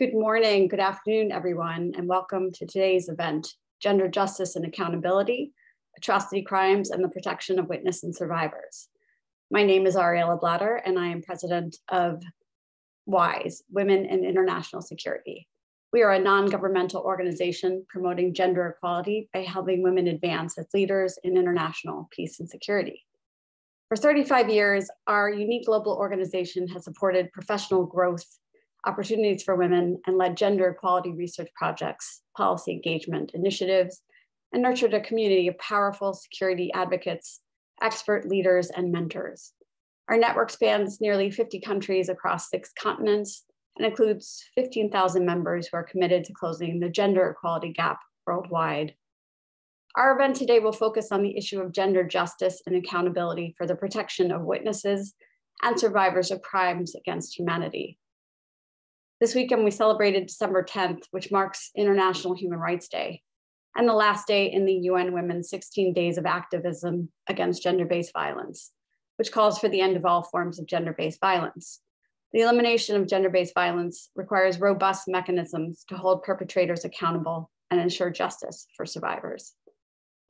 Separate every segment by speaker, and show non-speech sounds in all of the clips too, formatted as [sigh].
Speaker 1: Good morning, good afternoon, everyone, and welcome to today's event, Gender Justice and Accountability, Atrocity Crimes and the Protection of Witness and Survivors. My name is Ariella Blatter, and I am president of WIIS, Women in International Security. We are a non-governmental organization promoting gender equality by helping women advance as leaders in international peace and security. For 35 years, our unique global organization has supported professional growth opportunities for women and led gender equality research projects, policy engagement initiatives, and nurtured a community of powerful security advocates, expert leaders, and mentors. Our network spans nearly 50 countries across six continents and includes 15,000 members who are committed to closing the gender equality gap worldwide. Our event today will focus on the issue of gender justice and accountability for the protection of witnesses and survivors of crimes against humanity. This weekend, we celebrated December 10th, which marks International Human Rights Day, and the last day in the UN Women's 16 Days of Activism Against Gender Based Violence, which calls for the end of all forms of gender based violence. The elimination of gender based violence requires robust mechanisms to hold perpetrators accountable and ensure justice for survivors.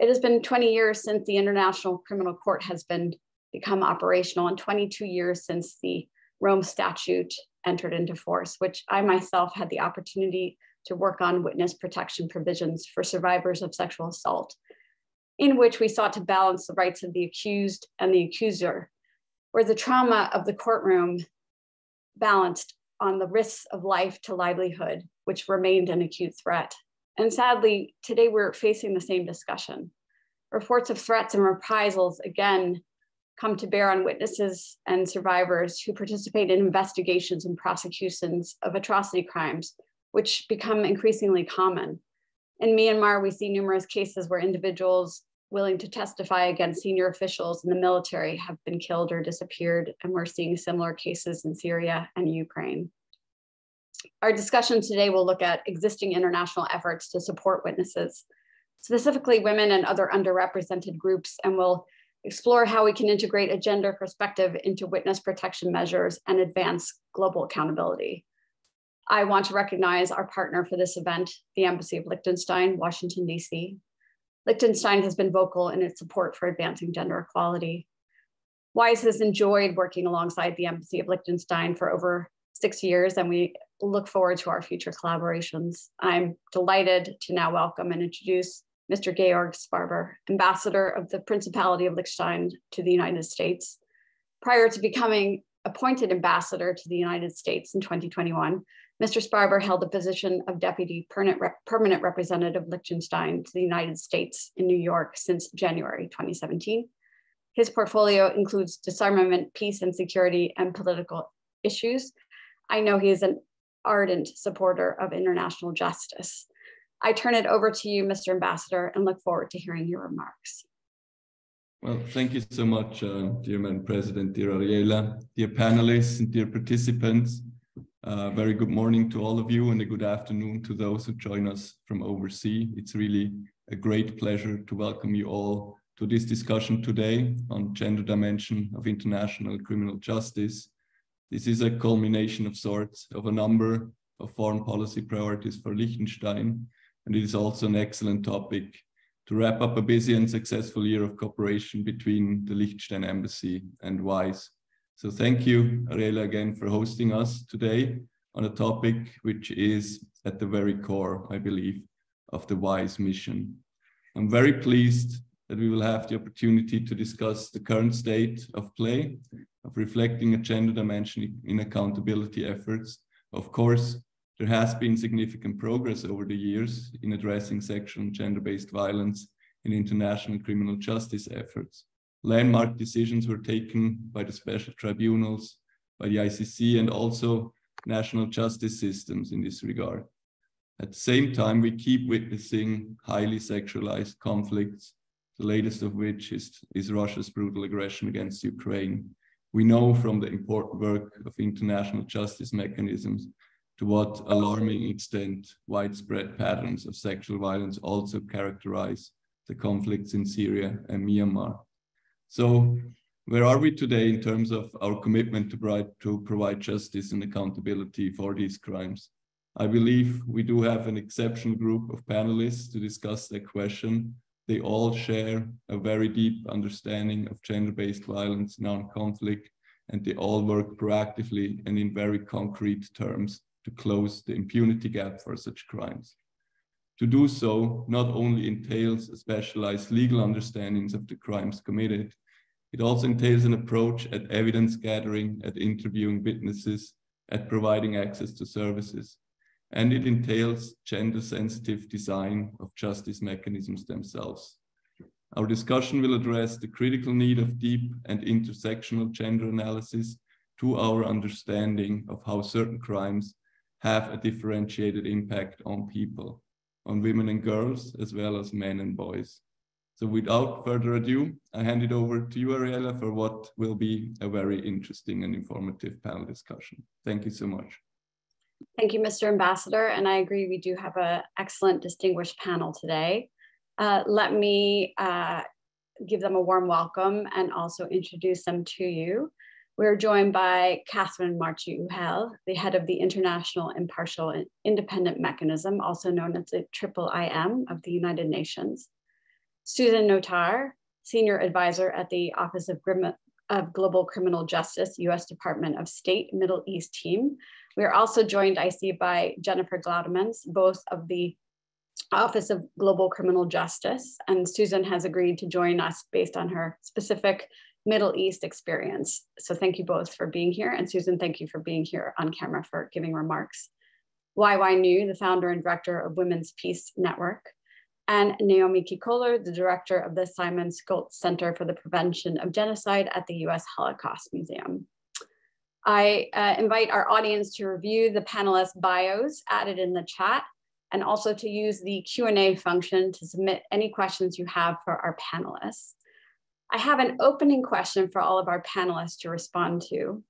Speaker 1: It has been 20 years since the International Criminal Court has been become operational and 22 years since the Rome Statute entered into force, which I myself had the opportunity to work on witness protection provisions for survivors of sexual assault, in which we sought to balance the rights of the accused and the accuser, where the trauma of the courtroom balanced on the risks of life to livelihood, which remained an acute threat. And sadly, today we're facing the same discussion. Reports of threats and reprisals again come to bear on witnesses and survivors who participate in investigations and prosecutions of atrocity crimes, which become increasingly common. In Myanmar, we see numerous cases where individuals willing to testify against senior officials in the military have been killed or disappeared, and we're seeing similar cases in Syria and Ukraine. Our discussion today will look at existing international efforts to support witnesses, specifically women and other underrepresented groups, and will explore how we can integrate a gender perspective into witness protection measures and advance global accountability. I want to recognize our partner for this event, the Embassy of Liechtenstein, Washington, DC. Liechtenstein has been vocal in its support for advancing gender equality. WIIS has enjoyed working alongside the Embassy of Liechtenstein for over six years, and we look forward to our future collaborations. I'm delighted to now welcome and introduce Mr. Georg Sparber, ambassador of the Principality of Liechtenstein to the United States. Prior to becoming appointed ambassador to the United States in 2021, Mr. Sparber held the position of Deputy Permanent Representative Liechtenstein to the United States in New York since January 2017. His portfolio includes disarmament, peace and security, and political issues. I know he is an ardent supporter of international justice. I turn it over to you, Mr. Ambassador, and look forward to hearing your remarks.
Speaker 2: Well, thank you so much, uh, dear Madam President, dear Ariella, dear panelists and dear participants. Uh, very good morning to all of you and a good afternoon to those who join us from overseas. It's really a great pleasure to welcome you all to this discussion today on gender dimension of international criminal justice. This is a culmination of sorts of a number of foreign policy priorities for Liechtenstein, and it is also an excellent topic to wrap up a busy and successful year of cooperation between the Liechtenstein Embassy and WIIS. So thank you, Ariella, again for hosting us today on a topic which is at the very core, I believe, of the WIIS mission. I'm very pleased that we will have the opportunity to discuss the current state of play, of reflecting a gender dimension in accountability efforts. Of course, there has been significant progress over the years in addressing sexual and gender-based violence in international criminal justice efforts. Landmark decisions were taken by the special tribunals, by the ICC, and also national justice systems in this regard. At the same time, we keep witnessing highly sexualized conflicts, the latest of which is, is Russia's brutal aggression against Ukraine. We know from the important work of international justice mechanisms to what alarming extent widespread patterns of sexual violence also characterize the conflicts in Syria and Myanmar. So where are we today in terms of our commitment to provide, to provide justice and accountability for these crimes? I believe we do have an exceptional group of panelists to discuss that question. They all share a very deep understanding of gender-based violence and armed conflict, and they all work proactively and in very concrete terms to close the impunity gap for such crimes. To do so not only entails a specialized legal understandings of the crimes committed, it also entails an approach at evidence gathering, at interviewing witnesses, at providing access to services. And it entails gender sensitive design of justice mechanisms themselves. Our discussion will address the critical need of deep and intersectional gender analysis to our understanding of how certain crimes have a differentiated impact on people, on women and girls, as well as men and boys. So without further ado, I hand it over to you, Ariella, for what will be a very interesting and informative panel discussion. Thank you so much.
Speaker 1: Thank you, Mr. Ambassador. And I agree, we do have an excellent distinguished panel today. Uh, let me uh, give them a warm welcome and also introduce them to you. We're joined by Catherine Marchi-Uhel, the head of the International Impartial and Independent Mechanism, also known as the Triple IM of the United Nations. Susan Notar, Senior Advisor at the Office of, Grim of Global Criminal Justice, US Department of State Middle East team. We are also joined, I see, by Jennifer Glaudemans, both of the Office of Global Criminal Justice, and Susan has agreed to join us based on her specific Middle East experience. So thank you both for being here. And Susan, thank you for being here on camera for giving remarks. Wai Wai Nu, the founder and director of Women's Peace Network, and Naomi Kikoler, the director of the Simon Skjodt Center for the Prevention of Genocide at the US Holocaust Museum. I uh, invite our audience to review the panelists' bios added in the chat and also to use the Q&A function to submit any questions you have for our panelists. I have an opening question for all of our panelists to respond to.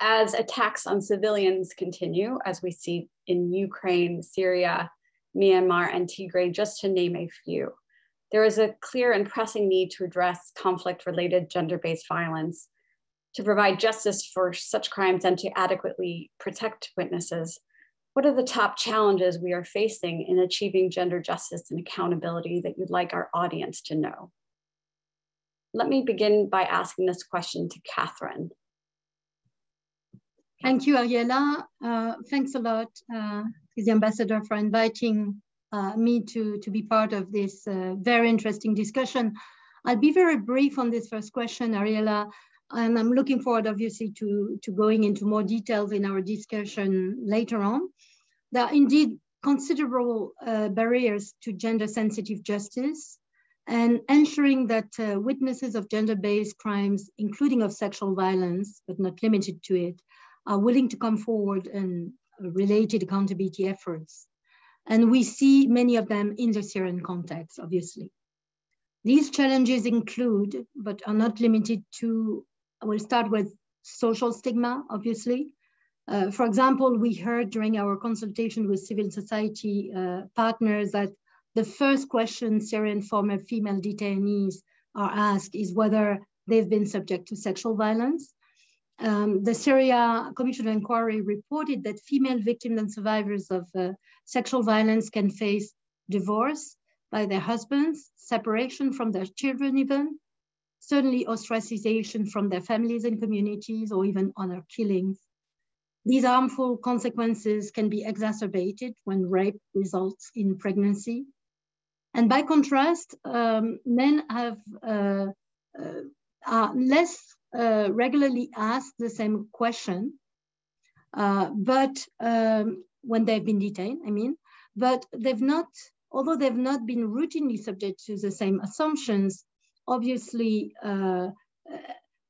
Speaker 1: As attacks on civilians continue, as we see in Ukraine, Syria, Myanmar, and Tigray, just to name a few, there is a clear and pressing need to address conflict-related gender-based violence, to provide justice for such crimes and to adequately protect witnesses. What are the top challenges we are facing in achieving gender justice and accountability that you'd like our audience to know? Let me begin by asking this question to Catherine.
Speaker 3: Thank you, Ariella. Uh, thanks a lot uh, to the ambassador for inviting uh, me to, to be part of this uh, very interesting discussion. I'll be very brief on this first question, Ariella, and I'm looking forward, obviously, to, to going into more details in our discussion later on. There are indeed considerable uh, barriers to gender sensitive justice and ensuring that uh, witnesses of gender-based crimes, including of sexual violence, but not limited to it, are willing to come forward and related accountability efforts. And we see many of them in the Syrian context, obviously. These challenges include, but are not limited to, I will start with social stigma, obviously. Uh, for example, we heard during our consultation with civil society uh, partners that the first question Syrian former female detainees are asked is whether they've been subject to sexual violence. Um, the Syria Commission of Inquiry reported that female victims and survivors of uh, sexual violence can face divorce by their husbands, separation from their children even, certainly ostracization from their families and communities, or even honor killings. These harmful consequences can be exacerbated when rape results in pregnancy, and by contrast, um, men have uh, uh, are less uh, regularly asked the same question, uh, but um, when they've been detained, I mean, but they've not, although they've not been routinely subject to the same assumptions, obviously, uh,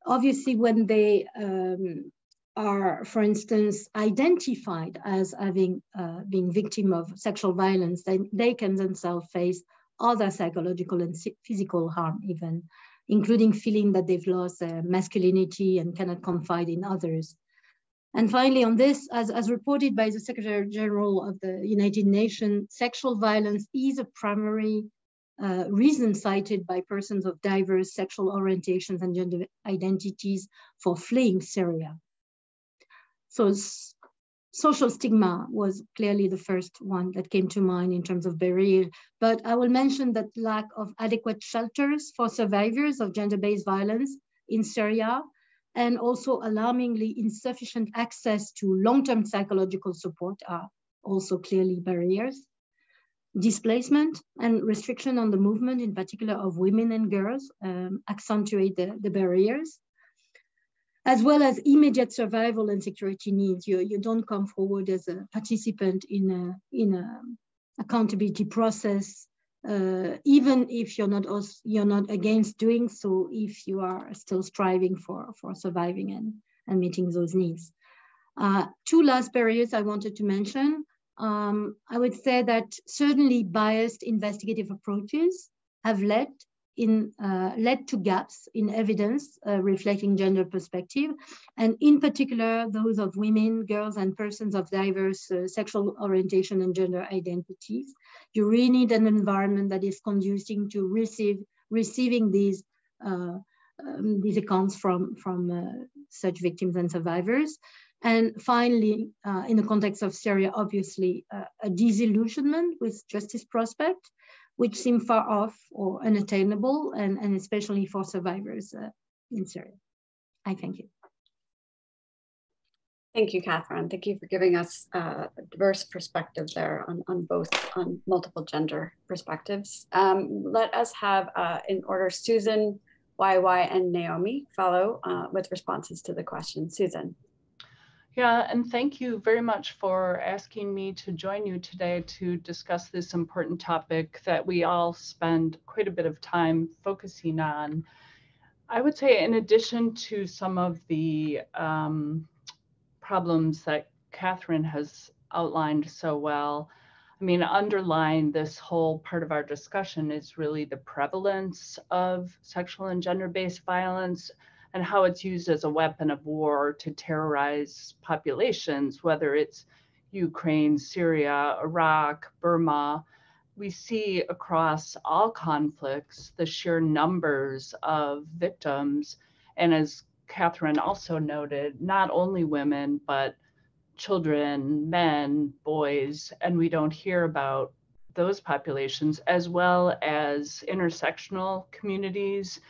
Speaker 3: obviously when they um, are, for instance, identified as having uh, been victim of sexual violence, they, they can themselves face other psychological and physical harm even, including feeling that they've lost their masculinity and cannot confide in others. And finally, on this, as, as reported by the Secretary General of the United Nations, sexual violence is a primary uh, reason cited by persons of diverse sexual orientations and gender identities for fleeing Syria. So social stigma was clearly the first one that came to mind in terms of barrier. But I will mention that lack of adequate shelters for survivors of gender-based violence in Syria, and also alarmingly insufficient access to long-term psychological support are also clearly barriers. Displacement and restriction on the movement, in particular of women and girls, um, accentuate the, the barriers as well as immediate survival and security needs. You, you don't come forward as a participant in a, in a accountability process, uh, even if you're not also, you're not against doing so, if you are still striving for, for surviving and, and meeting those needs. Uh, two last barriers I wanted to mention. Um, I would say that certainly biased investigative approaches have led in, uh, led to gaps in evidence uh, reflecting gender perspective, and in particular, those of women, girls, and persons of diverse uh, sexual orientation and gender identities. You really need an environment that is conducive to receive, receiving these, uh, um, these accounts from, from uh, such victims and survivors. And finally, uh, in the context of Syria, obviously, a disillusionment with justice prospect, which seem far off or unattainable, and, and especially for survivors uh, in Syria. I thank you.
Speaker 1: Thank you, Catherine. Thank you for giving us uh, a diverse perspective there on, on both, on multiple gender perspectives. Um, let us have, uh, in order, Susan, Wai Wai, and Naomi follow uh, with responses to the question. Susan.
Speaker 4: Yeah, and thank you very much for asking me to join you today to discuss this important topic that we all spend quite a bit of time focusing on. I would say, in addition to some of the um, problems that Catherine has outlined so well, I mean, underlying this whole part of our discussion is really the prevalence of sexual and gender based violence and how it's used as a weapon of war to terrorize populations, whether it's Ukraine, Syria, Iraq, Burma. We see across all conflicts the sheer numbers of victims. And as Catherine also noted, not only women, but children, men, boys, and we don't hear about those populations as well as intersectional communities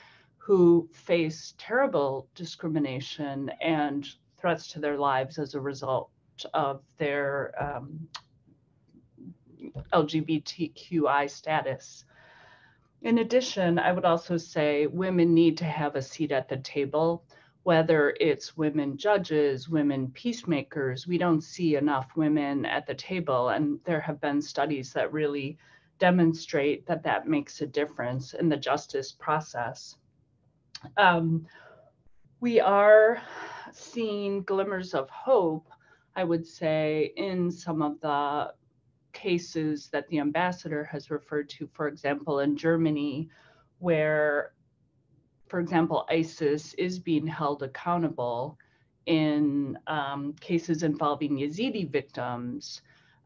Speaker 4: who face terrible discrimination and threats to their lives as a result of their um, LGBTQI status. In addition, I would also say women need to have a seat at the table, whether it's women judges, women peacemakers. We don't see enough women at the table, and there have been studies that really demonstrate that that makes a difference in the justice process. Um, we are seeing glimmers of hope, I would say, in some of the cases that the ambassador has referred to, for example, in Germany, where, for example, ISIS is being held accountable in um, cases involving Yazidi victims,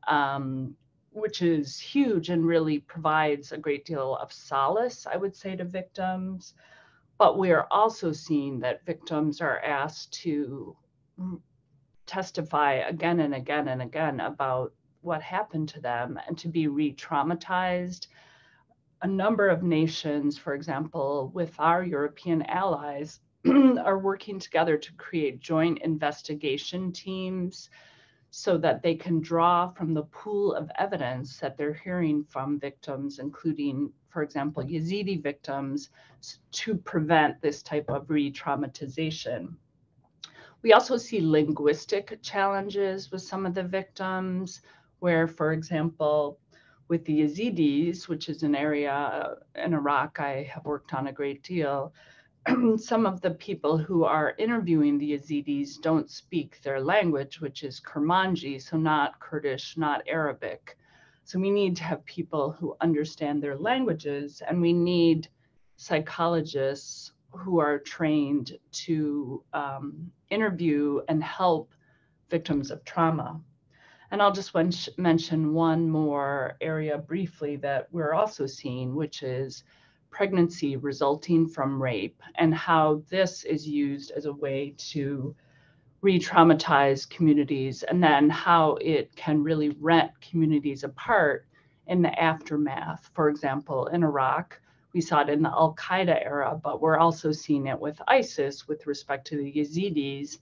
Speaker 4: um, which is huge and really provides a great deal of solace, I would say, to victims. But we are also seeing that victims are asked to testify again and again and again about what happened to them and to be re traumatized. A number of nations, for example, with our European allies, [clears throat] are working together to create joint investigation teams so that they can draw from the pool of evidence that they're hearing from victims, including, for example, Yazidi victims, to prevent this type of re traumatization. We also see linguistic challenges with some of the victims, where, for example, with the Yazidis, which is an area uh, in Iraq I have worked on a great deal, [clears throat] some of the people who are interviewing the Yazidis don't speak their language, which is Kurmanji, so not Kurdish, not Arabic. So we need to have people who understand their languages, and we need psychologists who are trained to um, interview and help victims of trauma. And I'll just mention one more area briefly that we're also seeing, which is pregnancy resulting from rape and how this is used as a way to re-traumatize communities and then how it can really rent communities apart in the aftermath. For example, in Iraq, we saw it in the Al Qaeda era, but we're also seeing it with ISIS with respect to the Yazidis,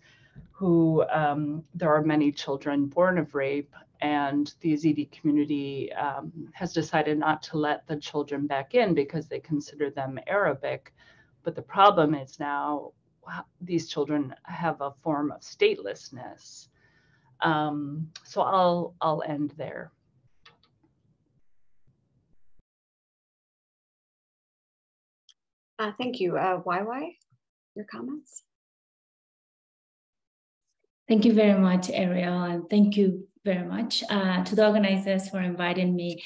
Speaker 4: who um, there are many children born of rape, and the Yazidi community um, has decided not to let the children back in because they consider them Arabic. But the problem is now these children have a form of statelessness. Um, so I'll I'll end there.
Speaker 1: Uh, thank you. Uh, Wai Wai, your comments?
Speaker 5: Thank you very much, Ariel, and thank you very much uh, to the organizers for inviting me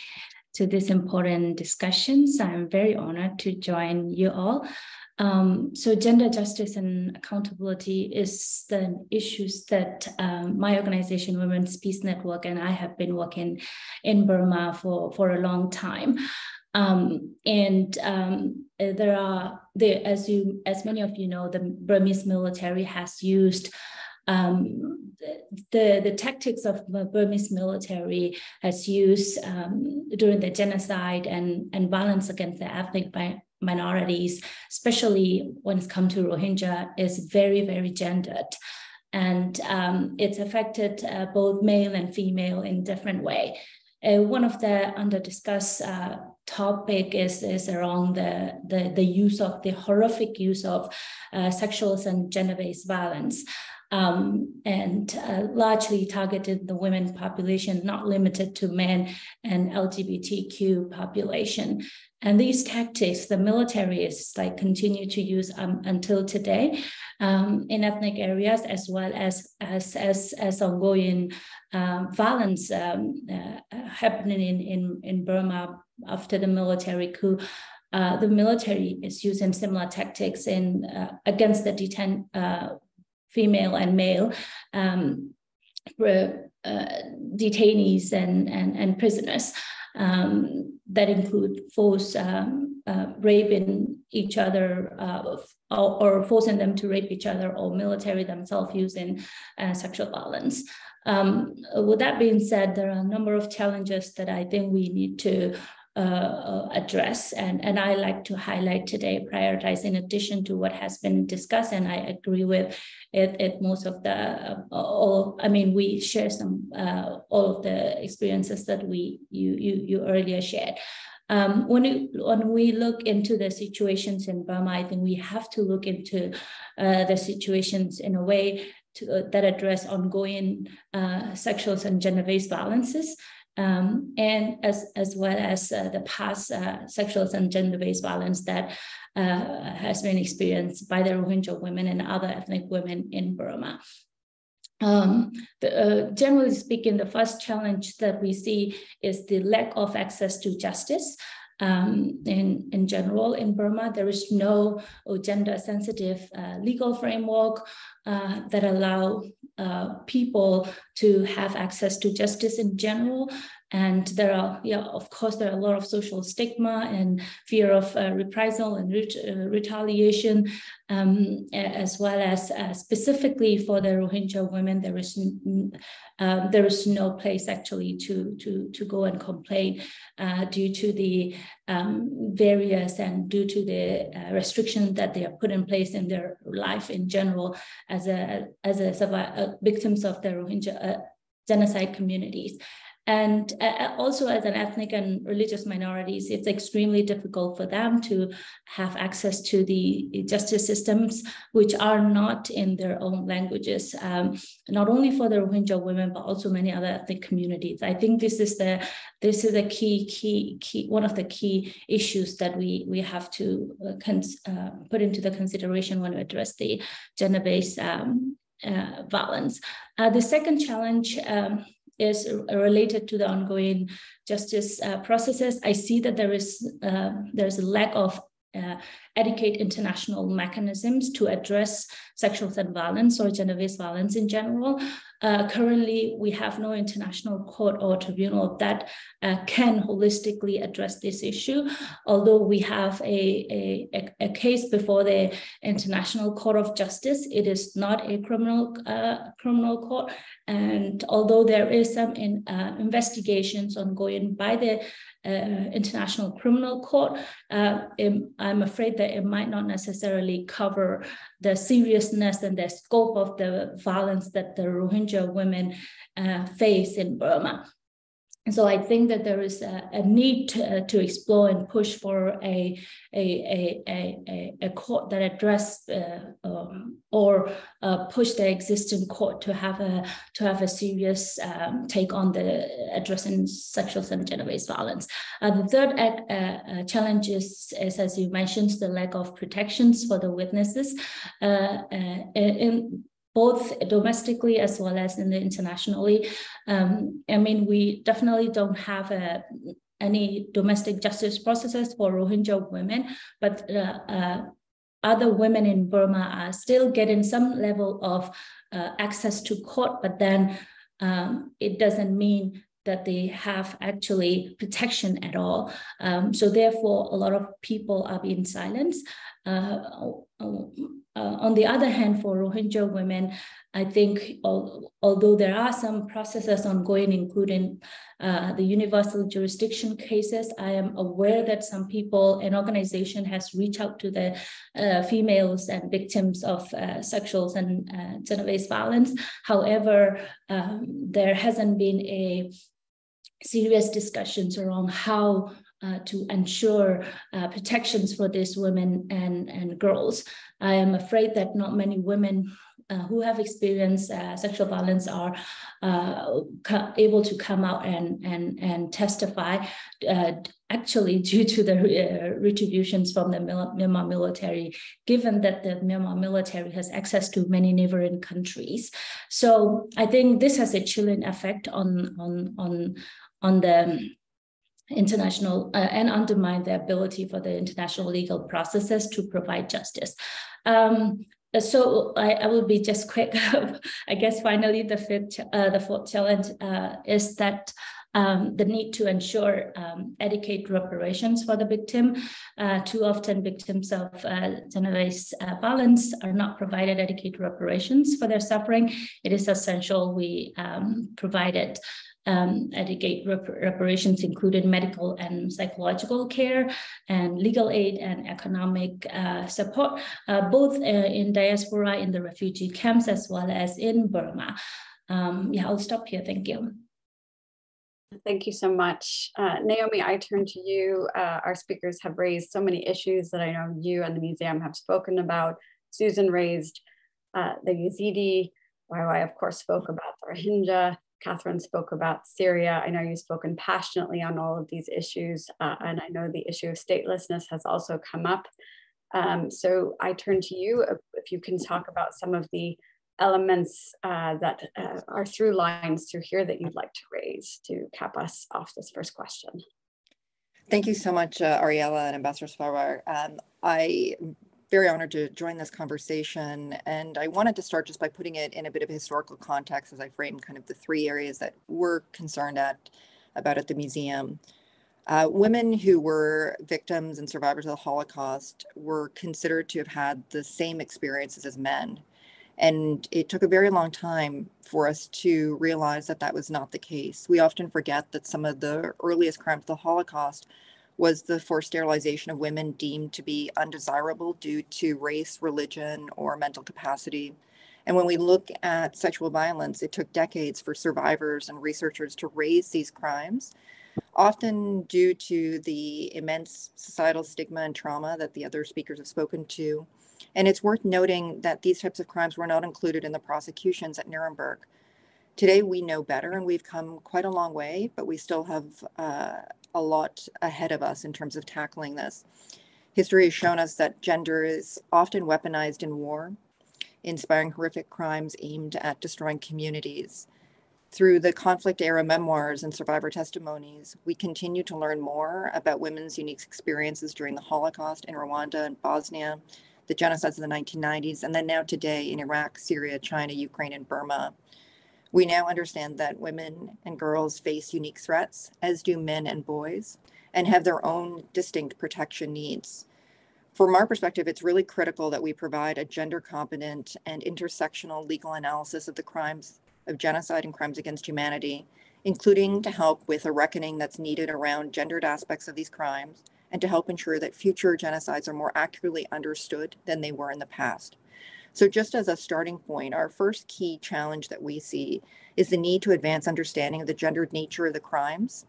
Speaker 5: to this important discussions. I'm very honored to join you all. Um, so gender justice and accountability is the issues that um, my organization, Women's Peace Network, and I have been working in Burma for, for a long time. Um, and um, there are, as you, as many of you know, the Burmese military has used um, the, the tactics of the Burmese military has used um, during the genocide and, and violence against the ethnic minorities, especially when it's come to Rohingya, is very, very gendered. And um, it's affected uh, both male and female in different way. Uh, one of the under discussed uh, topic is, is around the, the, the use of the horrific use of uh, sexual and gender-based violence um, and uh, largely targeted the women population, not limited to men and LGBTQ population. And these tactics, the military is like continue to use um, until today um, in ethnic areas, as well as as as, as ongoing um, violence um, uh, happening in, in in Burma after the military coup. Uh, the military is using similar tactics in uh, against the deten- uh, female and male um, uh, detainees and, and, and prisoners um, that include force um, uh, raping each other uh, or, or, forcing them to rape each other or military themselves using uh, sexual violence. Um, with that being said, there are a number of challenges that I think we need to uh, address. And, and I like to highlight today, prioritize in addition to what has been discussed. And I agree with it, it most of the, uh, all, I mean, we share some, uh, all of the experiences that we, you, you, you earlier shared. Um, when, it, when we look into the situations in Burma, I think we have to look into uh, the situations in a way to, uh, that address ongoing uh, sexual and gender-based violences um, and as, as well as uh, the past uh, sexual and gender-based violence that uh, has been experienced by the Rohingya women and other ethnic women in Burma. Um, the, uh, generally speaking, the first challenge that we see is the lack of access to justice. Um, in, in general, in Burma, there is no gender sensitive uh, legal framework uh, that allow uh, people to have access to justice in general. And there are, yeah, of course, there are a lot of social stigma and fear of uh, reprisal and ret uh, retaliation, um, as well as uh, specifically for the Rohingya women, there is um, there is no place actually to to to go and complain uh, due to the um, various and due to the uh, restrictions that they are put in place in their life in general as a as a, uh, victims of the Rohingya genocide communities. And uh, also as an ethnic and religious minorities, it's extremely difficult for them to have access to the justice systems, which are not in their own languages, um, not only for the Rohingya women, but also many other ethnic communities. I think this is the this is a key, key, key, one of the key issues that we, we have to uh, uh, put into the consideration when we address the gender-based um, uh, violence. Uh, the second challenge um, is related to the ongoing justice uh, processes. I see that there is uh, there's a lack of uh, educate international mechanisms to address sexual violence or gender-based violence in general. Uh, currently, we have no international court or tribunal that uh, can holistically address this issue, although we have a, a, a, case before the International Court of Justice. It is not a criminal uh, criminal court, and although there is some in, uh, investigations ongoing by the International Criminal Court, uh, I'm afraid that it might not necessarily cover the seriousness and the scope of the violence that the Rohingya women uh, face in Burma. And so I think that there is a, a need to, uh, to, explore and push for a, a, a, a, a court that address uh, um, or uh, push the existing court to have a to have a serious um, take on the addressing sexual and gender-based violence. Uh, the third uh, uh, challenge is, is, as you mentioned, the lack of protections for the witnesses. in both domestically as well as in the internationally. Um, I mean, we definitely don't have a, any domestic justice processes for Rohingya women, but uh, uh, other women in Burma are still getting some level of uh, access to court, but then um, it doesn't mean that they have actually protection at all. Um, so therefore, a lot of people are being silenced. Uh, uh, on the other hand, for Rohingya women, I think although there are some processes ongoing, including uh, the universal jurisdiction cases, I am aware that some people, an organization has reached out to the females and victims of sexual and gender-based violence. However, um, there hasn't been a serious discussions around how uh, to ensure uh, protections for these women and, and girls. I am afraid that not many women uh, who have experienced uh, sexual violence are uh, able to come out and, and, and testify uh, actually [laughs] due to the retributions from the Myanmar military, given that the Myanmar military has access to many neighboring countries. So I think this has a chilling effect on, on, on, on the international uh, and undermine the ability for the international legal processes to provide justice. Um, so I, I, will be just quick. [laughs] I guess finally the fifth, uh, the fourth challenge uh, is that um, the need to ensure um, adequate reparations for the victim. Uh, too often victims of uh, gender-based uh, violence are not provided adequate reparations for their suffering. It is essential we um, provide it um, adequate rep reparations included medical and psychological care and legal aid and economic uh, support, uh, both uh, in diaspora, in the refugee camps, as well as in Burma. Um, yeah, I'll stop here. Thank you.
Speaker 1: Thank you so much. Uh, Naomi, I turn to you. Uh, our speakers have raised so many issues that I know you and the museum have spoken about. Susan raised uh, the Yazidi, I of course spoke about the Rohingya, Catherine spoke about Syria. I know you've spoken passionately on all of these issues, uh, and I know the issue of statelessness has also come up. Um, so I turn to you if you can talk about some of the elements uh, that uh, are through lines through here that you'd like to raise to cap us off this first question.
Speaker 6: Thank you so much, uh, Ariella and Ambassador Sparber. Um, I very honored to join this conversation. And I wanted to start just by putting it in a bit of historical context as I frame kind of the three areas that we're concerned at about at the museum. Uh, women who were victims and survivors of the Holocaust were considered to have had the same experiences as men. And it took a very long time for us to realize that that was not the case. We often forget that some of the earliest crimes of the Holocaust was the forced sterilization of women deemed to be undesirable due to race, religion, or mental capacity. And when we look at sexual violence, it took decades for survivors and researchers to raise these crimes, often due to the immense societal stigma and trauma that the other speakers have spoken to. And it's worth noting that these types of crimes were not included in the prosecutions at Nuremberg. Today, we know better and we've come quite a long way, but we still have uh, a lot ahead of us in terms of tackling this. History has shown us that gender is often weaponized in war, inspiring horrific crimes aimed at destroying communities. Through the conflict era memoirs and survivor testimonies, we continue to learn more about women's unique experiences during the Holocaust in Rwanda and Bosnia, the genocides of the 1990s, and then now today in Iraq, Syria, China, Ukraine, and Burma. We now understand that women and girls face unique threats, as do men and boys, and have their own distinct protection needs. From our perspective, it's really critical that we provide a gender competent and intersectional legal analysis of the crimes of genocide and crimes against humanity, including to help with a reckoning that's needed around gendered aspects of these crimes and to help ensure that future genocides are more accurately understood than they were in the past. So, just as a starting point, our first key challenge that we see is the need to advance understanding of the gendered nature of the crimes.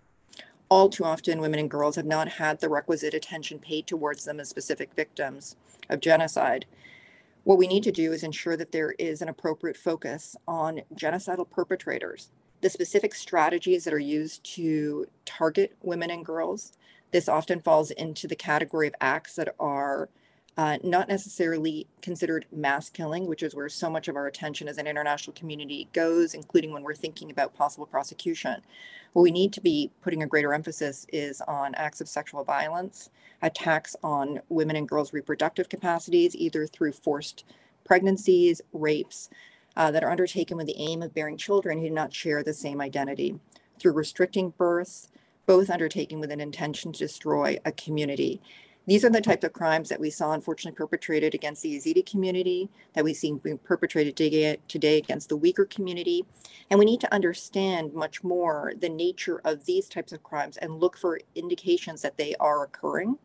Speaker 6: All too often, women and girls have not had the requisite attention paid towards them as specific victims of genocide. What we need to do is ensure that there is an appropriate focus on genocidal perpetrators, the specific strategies that are used to target women and girls. This often falls into the category of acts that are uh, not necessarily considered mass killing, which is where so much of our attention as an international community goes, including when we're thinking about possible prosecution. What we need to be putting a greater emphasis is on acts of sexual violence, attacks on women and girls' reproductive capacities, either through forced pregnancies, rapes, uh, that are undertaken with the aim of bearing children who do not share the same identity, through restricting births, both undertaken with an intention to destroy a community. These are the types of crimes that we saw unfortunately perpetrated against the Yazidi community, that we see being perpetrated today against the Uyghur community. And we need to understand much more the nature of these types of crimes and look for indications that they are occurring.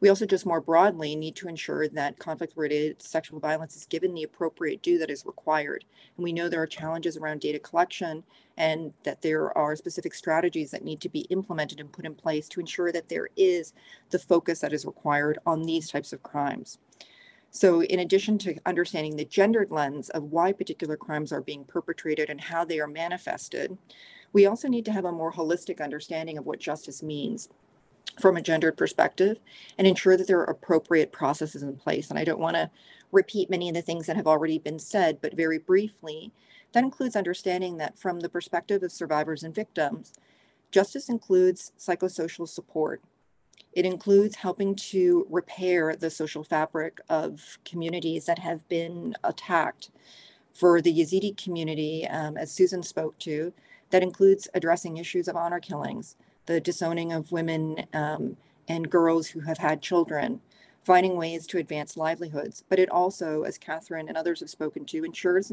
Speaker 6: We also just more broadly need to ensure that conflict related sexual violence is given the appropriate due that is required. And we know there are challenges around data collection and that there are specific strategies that need to be implemented and put in place to ensure that there is the focus that is required on these types of crimes. So, in addition to understanding the gendered lens of why particular crimes are being perpetrated and how they are manifested, we also need to have a more holistic understanding of what justice means from a gendered perspective and ensure that there are appropriate processes in place. And I don't want to repeat many of the things that have already been said, but very briefly, that includes understanding that from the perspective of survivors and victims, justice includes psychosocial support. It includes helping to repair the social fabric of communities that have been attacked. For the Yazidi community, um, as Susan spoke to, that includes addressing issues of honor killings, the disowning of women um, and girls who have had children, finding ways to advance livelihoods. But it also, as Catherine and others have spoken to, ensures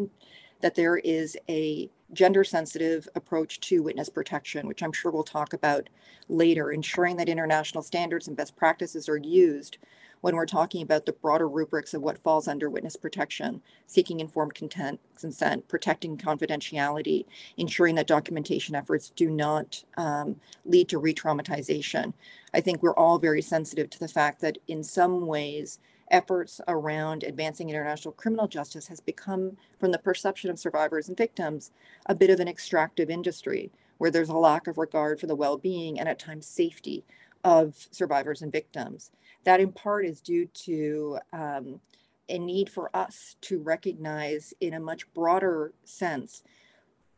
Speaker 6: that there is a gender sensitive approach to witness protection, which I'm sure we'll talk about later, ensuring that international standards and best practices are used when we're talking about the broader rubrics of what falls under witness protection, seeking informed content, consent, protecting confidentiality, ensuring that documentation efforts do not um, lead to re traumatization. I think we're all very sensitive to the fact that in some ways, efforts around advancing international criminal justice has become, from the perception of survivors and victims, a bit of an extractive industry where there's a lack of regard for the well being and at times safety of survivors and victims. That, in part, is due to um, a need for us to recognize, in a much broader sense,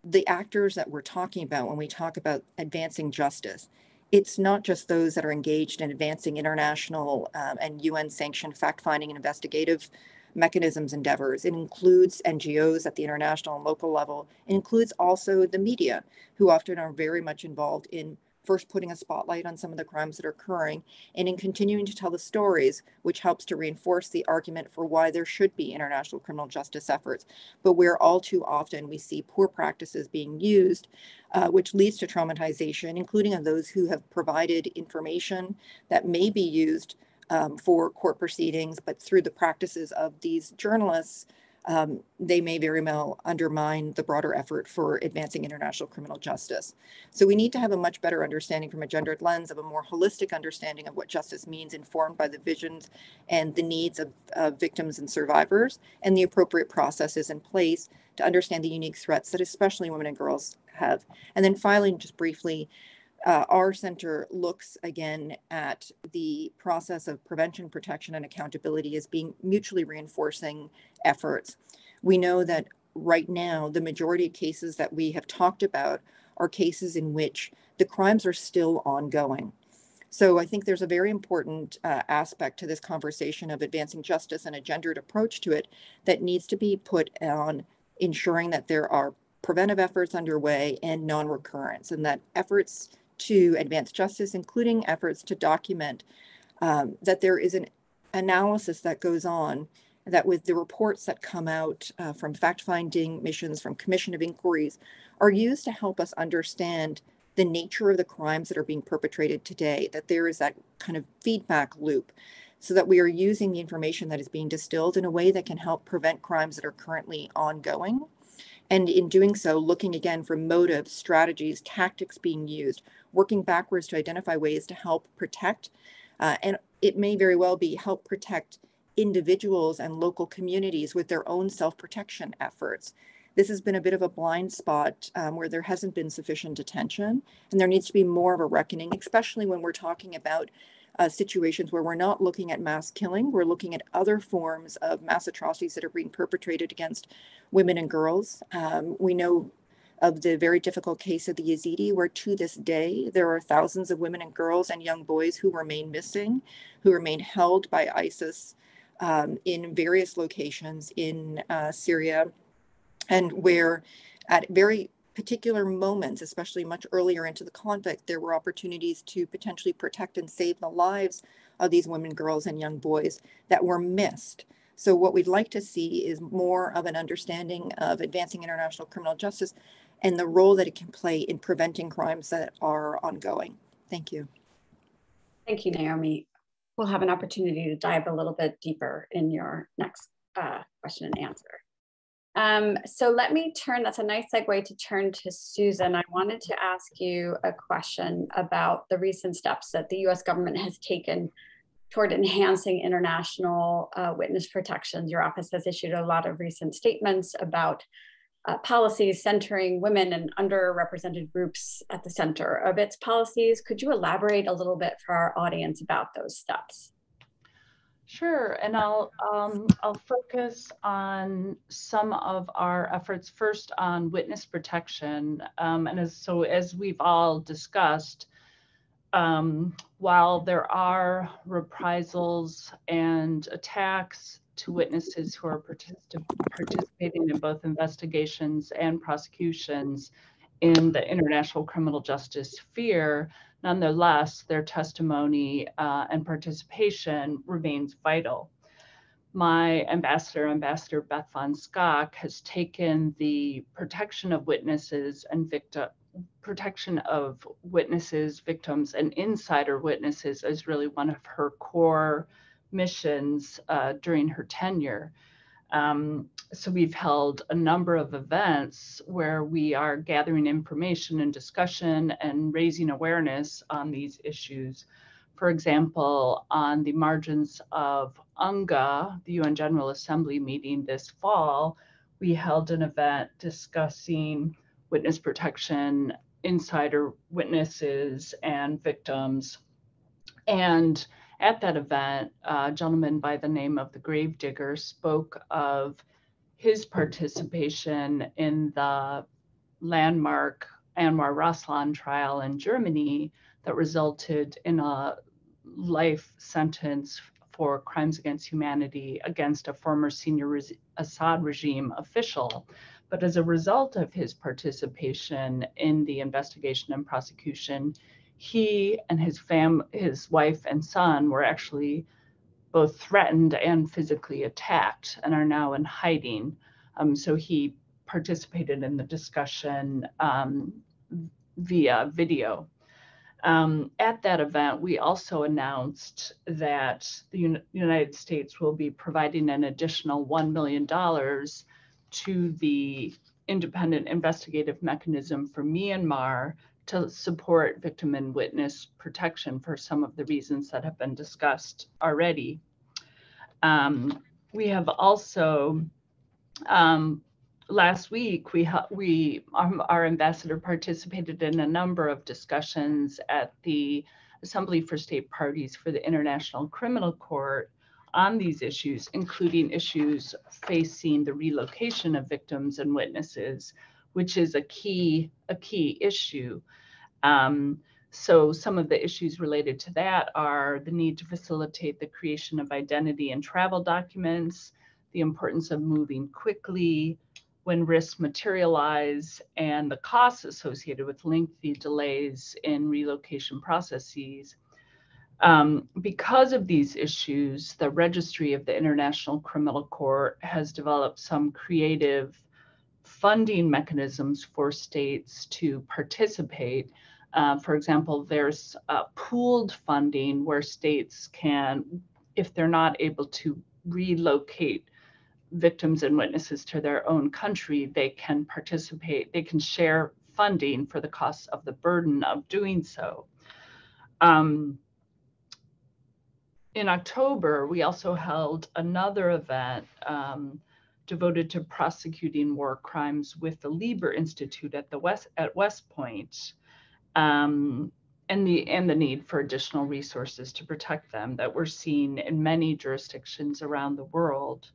Speaker 6: the actors that we're talking about when we talk about advancing justice it's not just those that are engaged in advancing international um, and UN sanctioned fact finding and investigative mechanisms endeavors. It includes NGOs at the international and local level. It includes also the media, who often are very much involved in first putting a spotlight on some of the crimes that are occurring, and in continuing to tell the stories, which helps to reinforce the argument for why there should be international criminal justice efforts. But where all too often we see poor practices being used, uh, which leads to traumatization, including of those who have provided information that may be used um, for court proceedings, but through the practices of these journalists um, they may very well undermine the broader effort for advancing international criminal justice. So we need to have a much better understanding from a gendered lens of a more holistic understanding of what justice means, informed by the visions and the needs of, of victims and survivors, and the appropriate processes in place to understand the unique threats that especially women and girls have. And then finally, just briefly, uh, our center looks again at the process of prevention, protection, and accountability as being mutually reinforcing efforts. We know that right now, the majority of cases that we have talked about are cases in which the crimes are still ongoing. So I think there's a very important uh, aspect to this conversation of advancing justice and a gendered approach to it that needs to be put on ensuring that there are preventive efforts underway and non-recurrence and that efforts to advance justice, including efforts to document um, that there is an analysis that goes on that with the reports that come out uh, from fact-finding missions, from commission of inquiries, are used to help us understand the nature of the crimes that are being perpetrated today, that there is that kind of feedback loop so that we are using the information that is being distilled in a way that can help prevent crimes that are currently ongoing. And in doing so, looking again for motives, strategies, tactics being used, working backwards to identify ways to help protect. Uh, and it may very well be help protect individuals and local communities with their own self protection efforts this has been a bit of a blind spot um, where there hasn't been sufficient attention, and there needs to be more of a reckoning, especially when we're talking about uh, situations where we're not looking at mass killing, we're looking at other forms of mass atrocities that are being perpetrated against women and girls. Um, we know of the very difficult case of the Yazidi, where to this day there are thousands of women and girls and young boys who remain missing, who remain held by ISIS um, in various locations in uh, Syria and where at very particular moments, especially much earlier into the conflict, there were opportunities to potentially protect and save the lives of these women, girls, and young boys that were missed. So, what we'd like to see is more of an understanding of advancing international criminal justice and the role that it can play in preventing crimes that are ongoing. Thank you.
Speaker 1: Thank you, Naomi. We'll have an opportunity to dive a little bit deeper in your next uh, question and answer. Um, so let me turn, that's a nice segue to turn to Susan. I wanted to ask you a question about the recent steps that the US government has taken toward enhancing international uh, witness protections. Your office has issued a lot of recent statements about uh, policies centering women and underrepresented groups at the center of its policies. Could you elaborate a little bit for our audience about those steps?
Speaker 4: Sure, and I'll um, I'll focus on some of our efforts first on witness protection, um, and as so as we've all discussed, um, while there are reprisals and attacks to witnesses who are particip participating in both investigations and prosecutions in the international criminal justice sphere, Nonetheless, their testimony uh, and participation remains vital. My ambassador, Ambassador Beth Van Schaack, has taken the protection of witnesses and victim protection of witnesses, victims, and insider witnesses as really one of her core missions uh, during her tenure. Um, so we've held a number of events where we are gathering information and discussion and raising awareness on these issues. For example, on the margins of UNGA, the UN General Assembly meeting this fall, we held an event discussing witness protection, insider witnesses, and victims. And at that event, a gentleman by the name of the Gravedigger spoke of his participation in the landmark Anwar Raslan trial in Germany that resulted in a life sentence for crimes against humanity against a former senior Assad regime official. But as a result of his participation in the investigation and prosecution, he and his fam his wife and son were actually both threatened and physically attacked and are now in hiding. Um, so he participated in the discussion um, via video. Um, at that event, we also announced that the Un United States will be providing an additional $1 million to the independent investigative mechanism for Myanmar to support victim and witness protection for some of the reasons that have been discussed already. Um, we have also, um, last week, we, we um, our ambassador participated in a number of discussions at the Assembly for State Parties for the International Criminal Court on these issues, including issues facing the relocation of victims and witnesses, which is a key, a key issue. Um, so some of the issues related to that are the need to facilitate the creation of identity and travel documents, the importance of moving quickly when risks materialize, and the costs associated with lengthy delays in relocation processes. Um, because of these issues, the Registry of the International Criminal Court has developed some creative funding mechanisms for states to participate uh, for example, there's uh, pooled funding where states can, if they're not able to relocate victims and witnesses to their own country, they can participate, they can share funding for the costs of the burden of doing so. Um, in October, we also held another event um, devoted to prosecuting war crimes with the Lieber Institute at the West at West Point um, and the and the need for additional resources to protect them that we're seeing in many jurisdictions around the world.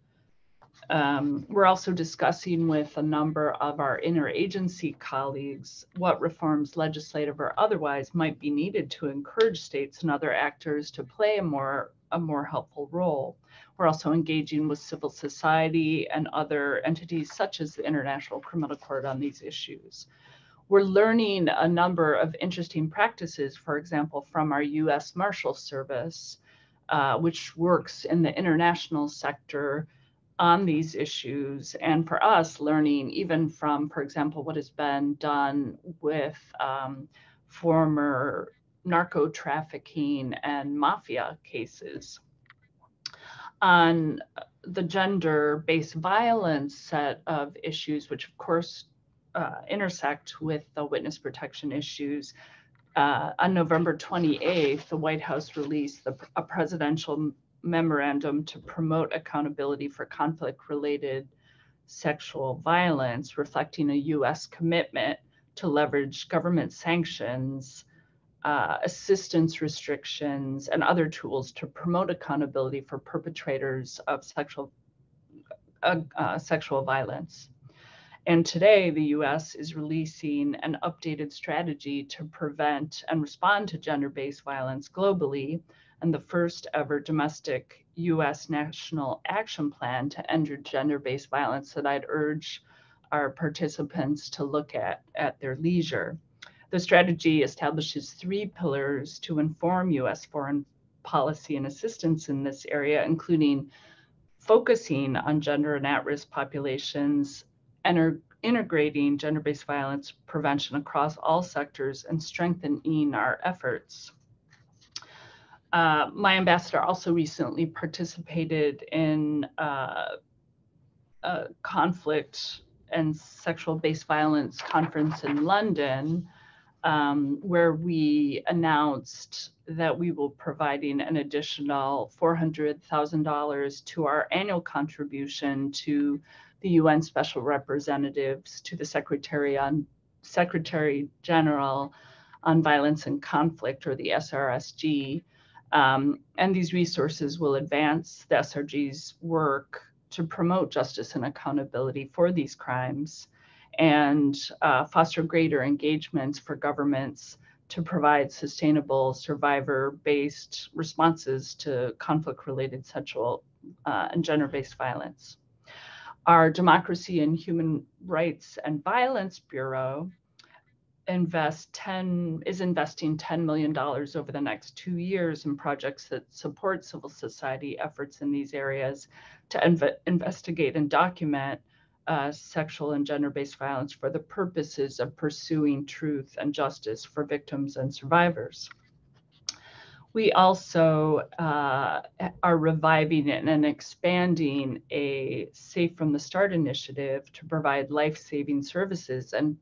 Speaker 4: Um, we're also discussing with a number of our interagency colleagues what reforms, legislative or otherwise, might be needed to encourage states and other actors to play a more a more helpful role. We're also engaging with civil society and other entities such as the International Criminal Court on these issues we're learning a number of interesting practices, for example, from our US Marshal Service, uh, which works in the international sector on these issues. And for us, learning even from, for example, what has been done with um, former narco trafficking and mafia cases. On the gender based violence set of issues, which of course uh, intersect with the witness protection issues. Uh, on November 28th, the White House released the, a presidential memorandum to promote accountability for conflict related sexual violence, reflecting a US commitment to leverage government sanctions, uh, assistance restrictions, and other tools to promote accountability for perpetrators of sexual, uh, uh sexual violence. And today, the US is releasing an updated strategy to prevent and respond to gender based violence globally, and the first ever domestic US national action plan to end gender based violence that I'd urge our participants to look at at their leisure. The strategy establishes three pillars to inform US foreign policy and assistance in this area, including focusing on gender and at risk populations, enter, integrating gender-based violence prevention across all sectors and strengthening our efforts. Uh, my ambassador also recently participated in uh, a conflict and sexual based violence conference in London, um, where we announced that we will providing an additional $400,000 to our annual contribution to the UN Special Representatives to the Secretary on Secretary General on Violence and Conflict, or the SRSG. Um, and these resources will advance the SRG's work to promote justice and accountability for these crimes and uh, foster greater engagements for governments to provide sustainable survivor based responses to conflict related sexual uh, and gender based violence. Our Democracy and Human Rights and Violence Bureau invest 10 is investing 10 million dollars over the next 2 years in projects that support civil society efforts in these areas to inv- investigate and document uh, sexual and gender-based violence for the purposes of pursuing truth and justice for victims and survivors. We also uh, are reviving and expanding a Safe from the Start initiative to provide life-saving services and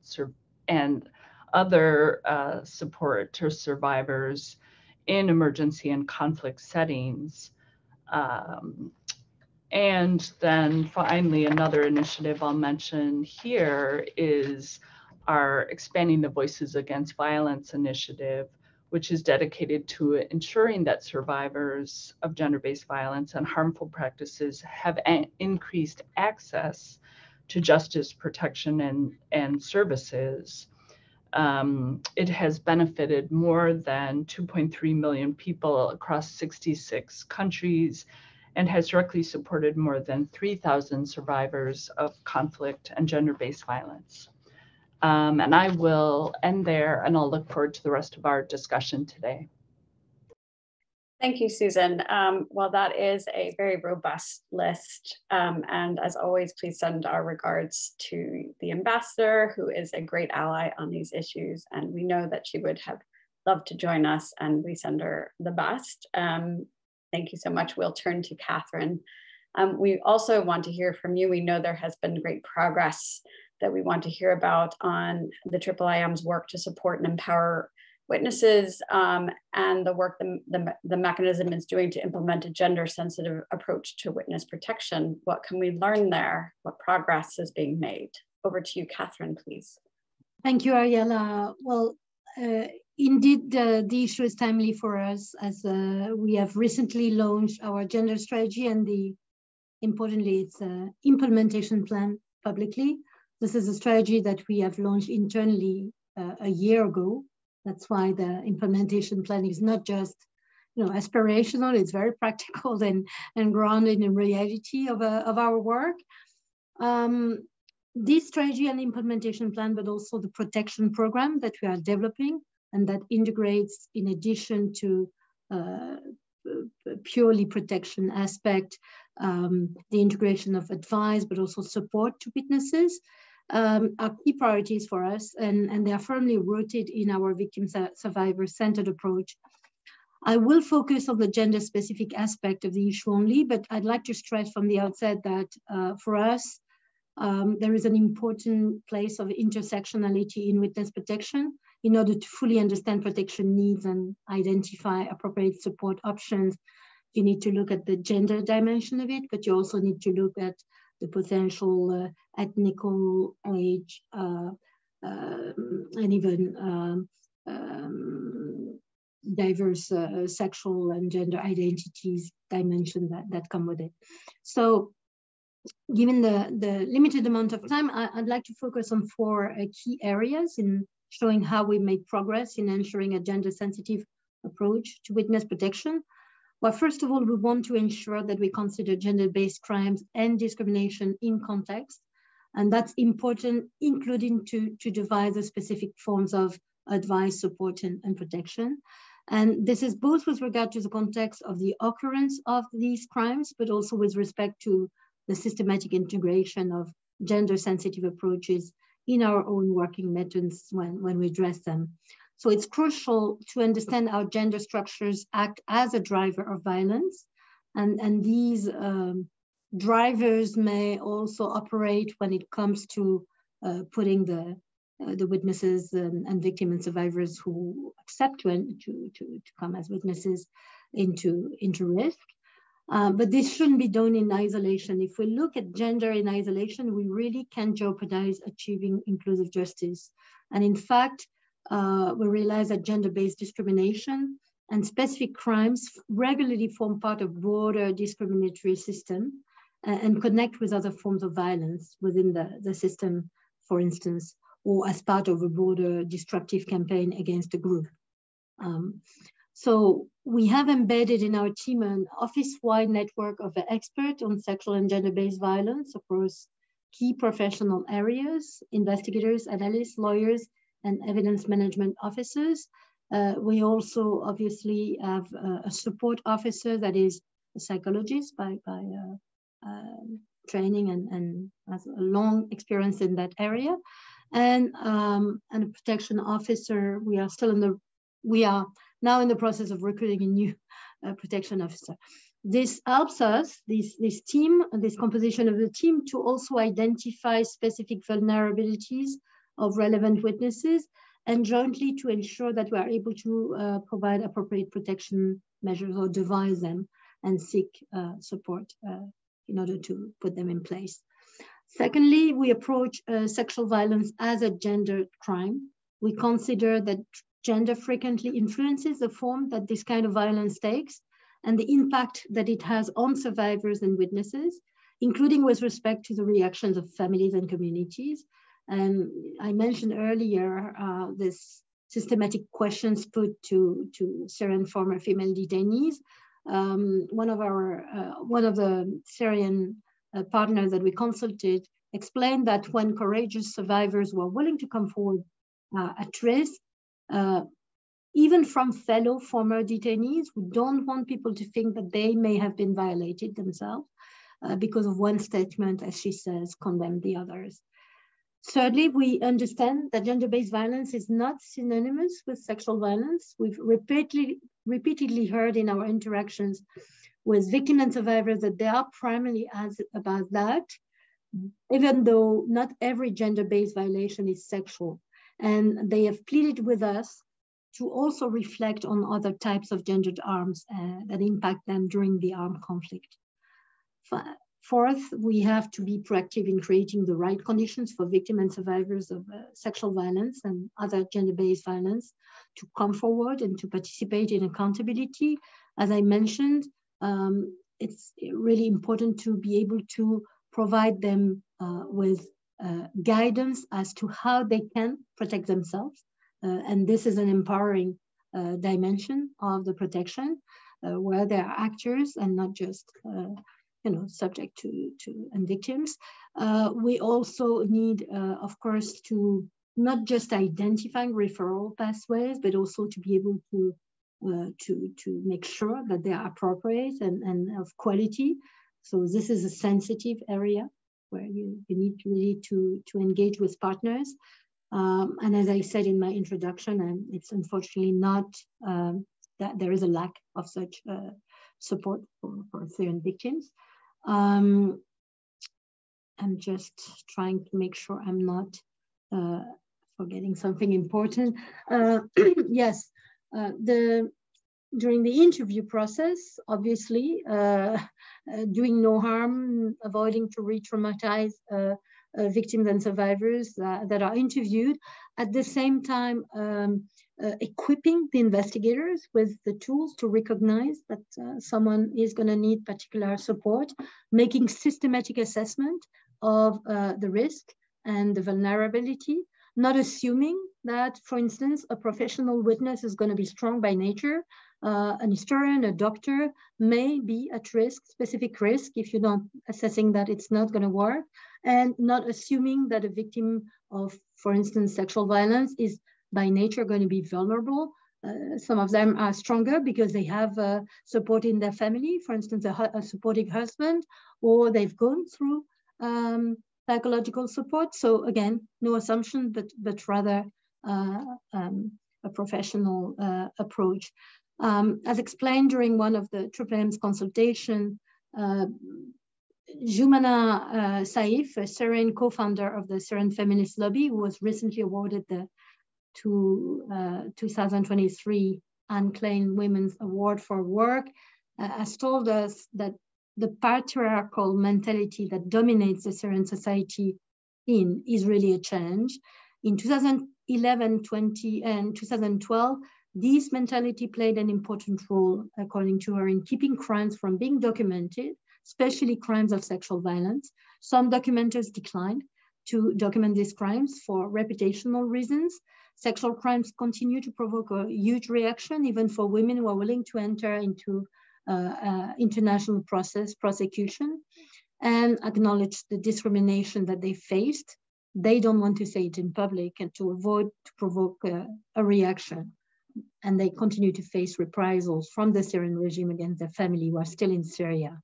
Speaker 4: and other uh, support to survivors in emergency and conflict settings. Um, and then finally, another initiative I'll mention here is our Expanding the Voices Against Violence initiative, which is dedicated to ensuring that survivors of gender-based violence and harmful practices have increased access to justice, protection, and, and services. Um, it has benefited more than 2.3 million people across 66 countries and has directly supported more than 3,000 survivors of conflict and gender-based violence. Um, and I will end there and I'll look forward to the rest of our discussion today.
Speaker 1: Thank you, Susan. Um, well, that is a very robust list. Um, and as always, please send our regards to the ambassador, who is a great ally on these issues. And we know that she would have loved to join us and we send her the best. Um, thank you so much. We'll turn to Catherine. Um, we also want to hear from you. We know there has been great progress that we want to hear about on the IIIM's work to support and empower witnesses um, and the work the, the, the, mechanism is doing to implement a gender sensitive approach to witness protection. What can we learn there? What progress is being made? Over to you, Catherine, please.
Speaker 3: Thank you, Ariella. Well, uh, indeed, uh, the issue is timely for us as uh, we have recently launched our gender strategy and the importantly, it's an implementation plan publicly. This is a strategy that we have launched internally uh, a year ago. That's why the implementation plan is not just you know, aspirational, it's very practical [laughs] and, and grounded in reality of, uh, of our work. Um, this strategy and implementation plan, but also the protection program that we are developing and that integrates in addition to uh, purely protection aspect, um, the integration of advice, but also support to witnesses um, are key priorities for us, and, and they are firmly rooted in our victim survivor centered approach. I will focus on the gender specific aspect of the issue only, but I'd like to stress from the outset that uh, for us, um, there is an important place of intersectionality in witness protection in order to fully understand protection needs and identify appropriate support options. You need to look at the gender dimension of it, but you also need to look at the potential uh, ethnical age uh, um, and even um, um, diverse uh, sexual and gender identities dimension that, that come with it. So given the, the limited amount of time, I, would like to focus on four key areas in showing how we made progress in ensuring a gender sensitive approach to witness protection well, first of all, we want to ensure that we consider gender-based crimes and discrimination in context. And that's important, including to, to devise the specific forms of advice, support, and, and protection. And this is both with regard to the context of the occurrence of these crimes, but also with respect to the systematic integration of gender sensitive approaches in our own working methods when, when we address them. So it's crucial to understand how gender structures act as a driver of violence. And, and these um, drivers may also operate when it comes to uh, putting the, uh, the witnesses and, and victims and survivors who accept to, to, to, to come as witnesses into, into risk. Uh, but this shouldn't be done in isolation. If we look at gender in isolation, we really can jeopardize achieving inclusive justice. And in fact, uh, we realize that gender-based discrimination and specific crimes regularly form part of broader discriminatory system uh, and connect with other forms of violence within the, the system, for instance, or as part of a broader destructive campaign against a group. Um, so we have embedded in our team an office-wide network of experts on sexual and gender-based violence across key professional areas, investigators, analysts, lawyers, and evidence management officers. Uh, we also obviously have a, a, support officer that is a psychologist by, by uh, uh, training and, and has a long experience in that area. And, um, and a protection officer, we are still in the, we are now in the process of recruiting a new [laughs] uh, protection officer. This helps us, this, this team, this composition of the team to also identify specific vulnerabilities of relevant witnesses and jointly to ensure that we are able to uh, provide appropriate protection measures or devise them and seek uh, support uh, in order to put them in place. Secondly, we approach uh, sexual violence as a gender crime. We consider that gender frequently influences the form that this kind of violence takes and the impact that it has on survivors and witnesses, including with respect to the reactions of families and communities. And I mentioned earlier uh, this systematic questions put to, to Syrian former female detainees. Um, one of our, uh, one of the Syrian uh, partners that we consulted explained that when courageous survivors were willing to come forward uh, at risk, uh, even from fellow former detainees who don't want people to think that they may have been violated themselves uh, because of one statement, as she says, condemn the others. Thirdly, we understand that gender-based violence is not synonymous with sexual violence. We've repeatedly, repeatedly heard in our interactions with victims and survivors that they are primarily as about that, even though not every gender-based violation is sexual. And they have pleaded with us to also reflect on other types of gendered harms uh, that impact them during the armed conflict. Fourth, we have to be proactive in creating the right conditions for victims and survivors of uh, sexual violence and other gender-based violence to come forward and to participate in accountability. As I mentioned, um, it's really important to be able to provide them uh, with uh, guidance as to how they can protect themselves. Uh, and this is an empowering uh, dimension of the protection uh, where they are actors and not just you know, subject to, to and victims. Uh, we also need, uh, of course, to not just identifying referral pathways, but also to be able to uh, to to make sure that they are appropriate and, and of quality. So this is a sensitive area where you, you need really to, to engage with partners. Um, and as I said in my introduction, and it's unfortunately not um, that there is a lack of such uh, support for, for Syrian victims. Um, I'm just trying to make sure I'm not uh, forgetting something important. Uh, [clears throat] yes, uh, the during the interview process, obviously, uh, [laughs] uh, doing no harm, avoiding to re-traumatize uh, victims and survivors that are interviewed. At the same time, um, uh, equipping the investigators with the tools to recognize that uh, someone is going to need particular support, making systematic assessment of uh, the risk and the vulnerability, not assuming that, for instance, a professional witness is going to be strong by nature. Uh, an historian, a doctor may be at risk, specific risk, if you're not assessing that it's not going to work, and not assuming that a victim of, for instance, sexual violence is by nature going to be vulnerable. Uh, some of them are stronger because they have uh, support in their family, for instance, a, a supporting husband, or they've gone through um, psychological support. So again, no assumption, but, but rather uh, um, a professional uh, approach. Um, as explained during one of the Triple M's consultation, uh, Jumana uh, Saif, a Syrian co-founder of the Syrian Feminist Lobby, who was recently awarded the to uh, 2023 Anne Klein Women's Award for Work uh, has told us that the patriarchal mentality that dominates the Syrian society in is really a change. In 2011, 20, and 2012, this mentality played an important role, according to her, in keeping crimes from being documented, especially crimes of sexual violence. Some documenters declined to document these crimes for reputational reasons, Sexual crimes continue to provoke a huge reaction, even for women who are willing to enter into uh, uh, international process prosecution and acknowledge the discrimination that they faced. They don't want to say it in public and to avoid to provoke a, a reaction. And they continue to face reprisals from the Syrian regime against their family who are still in Syria.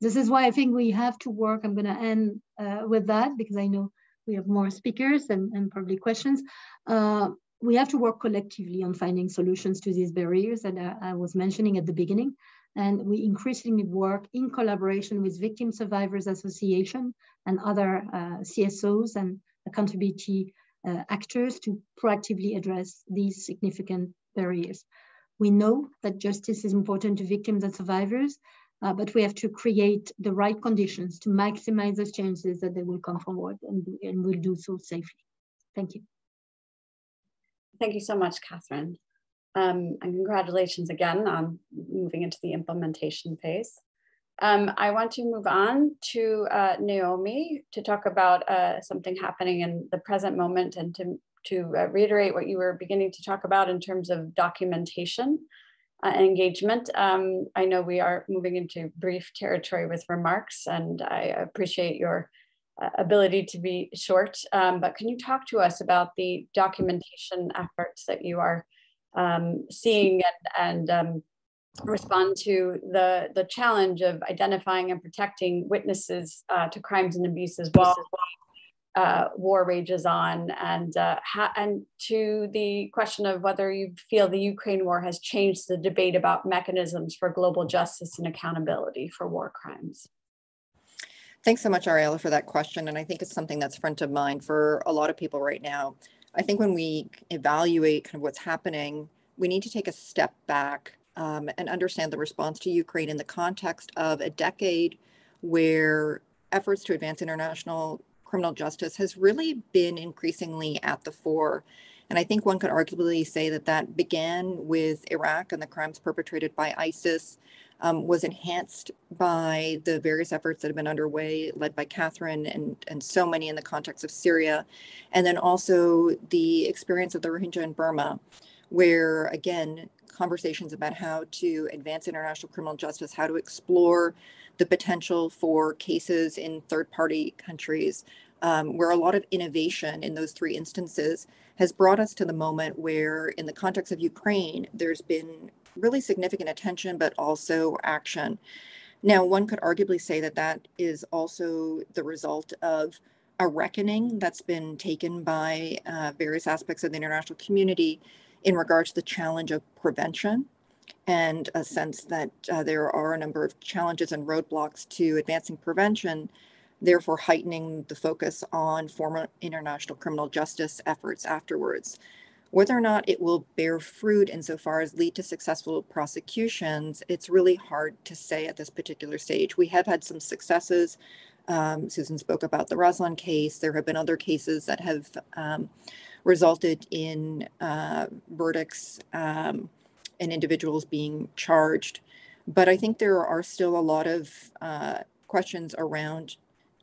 Speaker 3: This is why I think we have to work. I'm going to end uh, with that because I know we have more speakers and, and probably questions. Uh, we have to work collectively on finding solutions to these barriers that I, I was mentioning at the beginning. And we increasingly work in collaboration with Victim Survivors Association and other uh, CSOs and accountability uh, actors to proactively address these significant barriers. We know that justice is important to victims and survivors, uh, but we have to create the right conditions to maximize those chances that they will come forward and, and will do so safely. Thank you.
Speaker 1: thank you so much, Catherine. Um, and congratulations again on moving into the implementation phase. Um, I want to move on to uh, Naomi to talk about uh, something happening in the present moment and to, to uh, reiterate what you were beginning to talk about in terms of documentation uh, engagement. Um, I know we are moving into brief territory with remarks and I appreciate your uh, ability to be short, um, but can you talk to us about the documentation efforts that you are um, seeing and, and um, respond to the, the challenge of identifying and protecting witnesses uh, to crimes and abuses while uh, war rages on, and uh, and to the question of whether you feel the Ukraine war has changed the debate about mechanisms for global justice and accountability for war crimes.
Speaker 6: Thanks so much, Ariella, for that question. And I think it's something that's front of mind for a lot of people right now. I think when we evaluate kind of what's happening, we need to take a step back um, and understand the response to Ukraine in the context of a decade where efforts to advance international criminal justice has really been increasingly at the fore. And I think one could arguably say that that began with Iraq and the crimes perpetrated by ISIS, um, was enhanced by the various efforts that have been underway, led by Catherine and, and so many in the context of Syria. And then also the experience of the Rohingya in Burma, where again, conversations about how to advance international criminal justice, how to explore the potential for cases in third party countries, um, where a lot of innovation in those three instances has brought us to the moment where, in the context of Ukraine, there's been really significant attention, but also action. Now, one could arguably say that that is also the result of a reckoning that's been taken by uh, various aspects of the international community in regards to the challenge of prevention and a sense that uh, there are a number of challenges and roadblocks to advancing prevention, therefore heightening the focus on former international criminal justice efforts afterwards. Whether or not it will bear fruit insofar as lead to successful prosecutions, it's really hard to say at this particular stage. We have had some successes. Um, Susan spoke about the Raslan case. There have been other cases that have um, resulted in uh, verdicts um, and individuals being charged. But I think there are still a lot of uh, questions around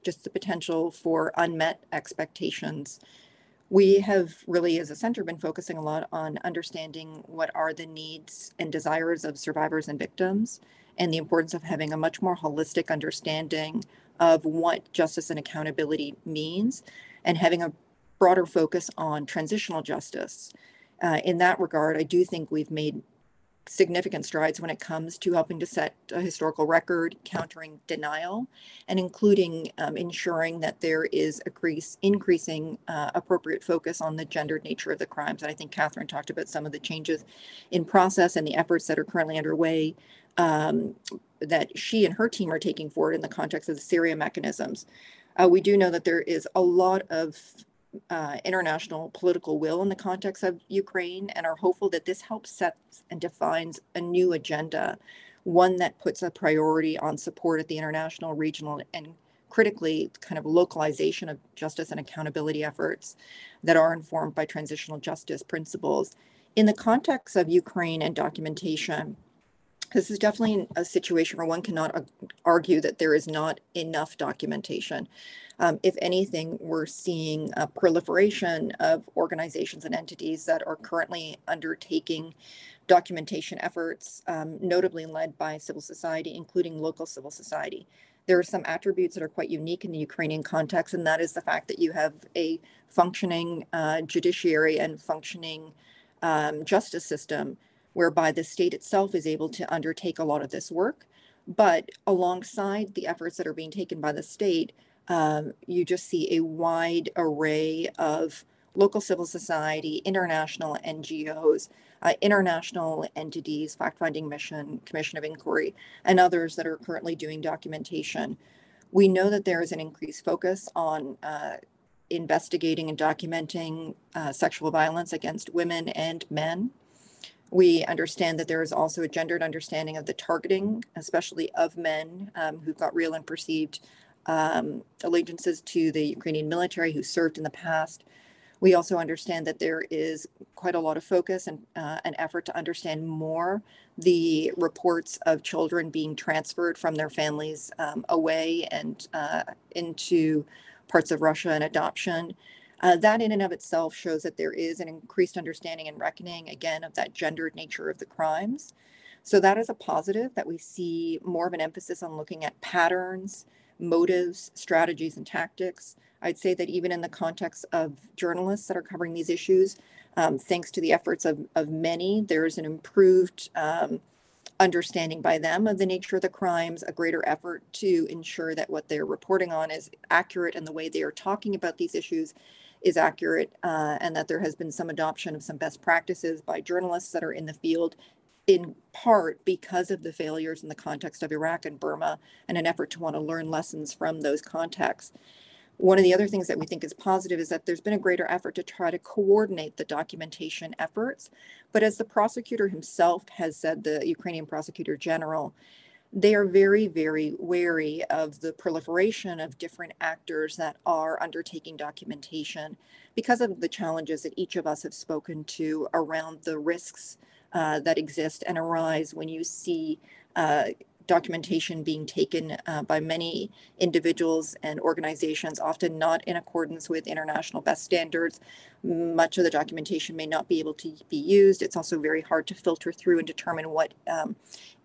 Speaker 6: just the potential for unmet expectations we have really, as a center, been focusing a lot on understanding what are the needs and desires of survivors and victims, and the importance of having a much more holistic understanding of what justice and accountability means, and having a broader focus on transitional justice. Uh, in that regard, I do think we've made significant strides when it comes to helping to set a historical record, countering denial, and including um, ensuring that there is a increase, increasing uh, appropriate focus on the gendered nature of the crimes. And I think Catherine talked about some of the changes in process and the efforts that are currently underway um, that she and her team are taking forward in the context of the Syria mechanisms. Uh, we do know that there is a lot of uh, international political will in the context of Ukraine and are hopeful that this helps set and defines a new agenda, one that puts a priority on support at the international, regional, and critically kind of localization of justice and accountability efforts that are informed by transitional justice principles. In the context of Ukraine and documentation, this is definitely a situation where one cannot argue that there is not enough documentation. Um, if anything, we're seeing a proliferation of organizations and entities that are currently undertaking documentation efforts, um, notably led by civil society, including local civil society. There are some attributes that are quite unique in the Ukrainian context, and that is the fact that you have a functioning uh, judiciary and functioning um, justice system whereby the state itself is able to undertake a lot of this work. But alongside the efforts that are being taken by the state, um, you just see a wide array of local civil society, international NGOs, uh, international entities, fact finding mission, commission of inquiry, and others that are currently doing documentation. We know that there is an increased focus on uh, investigating and documenting uh, sexual violence against women and men. We understand that there is also a gendered understanding of the targeting, especially of men um, who've got real and perceived um, allegiances to the Ukrainian military who served in the past. We also understand that there is quite a lot of focus and uh, an effort to understand more the reports of children being transferred from their families um, away and uh, into parts of Russia and adoption. Uh, that in and of itself shows that there is an increased understanding and reckoning again of that gendered nature of the crimes. So that is a positive that we see more of an emphasis on looking at patterns, motives, strategies, and tactics. I'd say that even in the context of journalists that are covering these issues, um, thanks to the efforts of, of many, there's an improved um, understanding by them of the nature of the crimes, a greater effort to ensure that what they're reporting on is accurate and the way they are talking about these issues is accurate, uh, and that there has been some adoption of some best practices by journalists that are in the field in part because of the failures in the context of Iraq and Burma and an effort to want to learn lessons from those contexts. One of the other things that we think is positive is that there's been a greater effort to try to coordinate the documentation efforts. But as the prosecutor himself has said, the Ukrainian prosecutor general, they are very, very wary of the proliferation of different actors that are undertaking documentation because of the challenges that each of us have spoken to around the risks uh, that exist and arise when you see uh, documentation being taken uh, by many individuals and organizations, often not in accordance with international best standards. Much of the documentation may not be able to be used. It's also very hard to filter through and determine what um,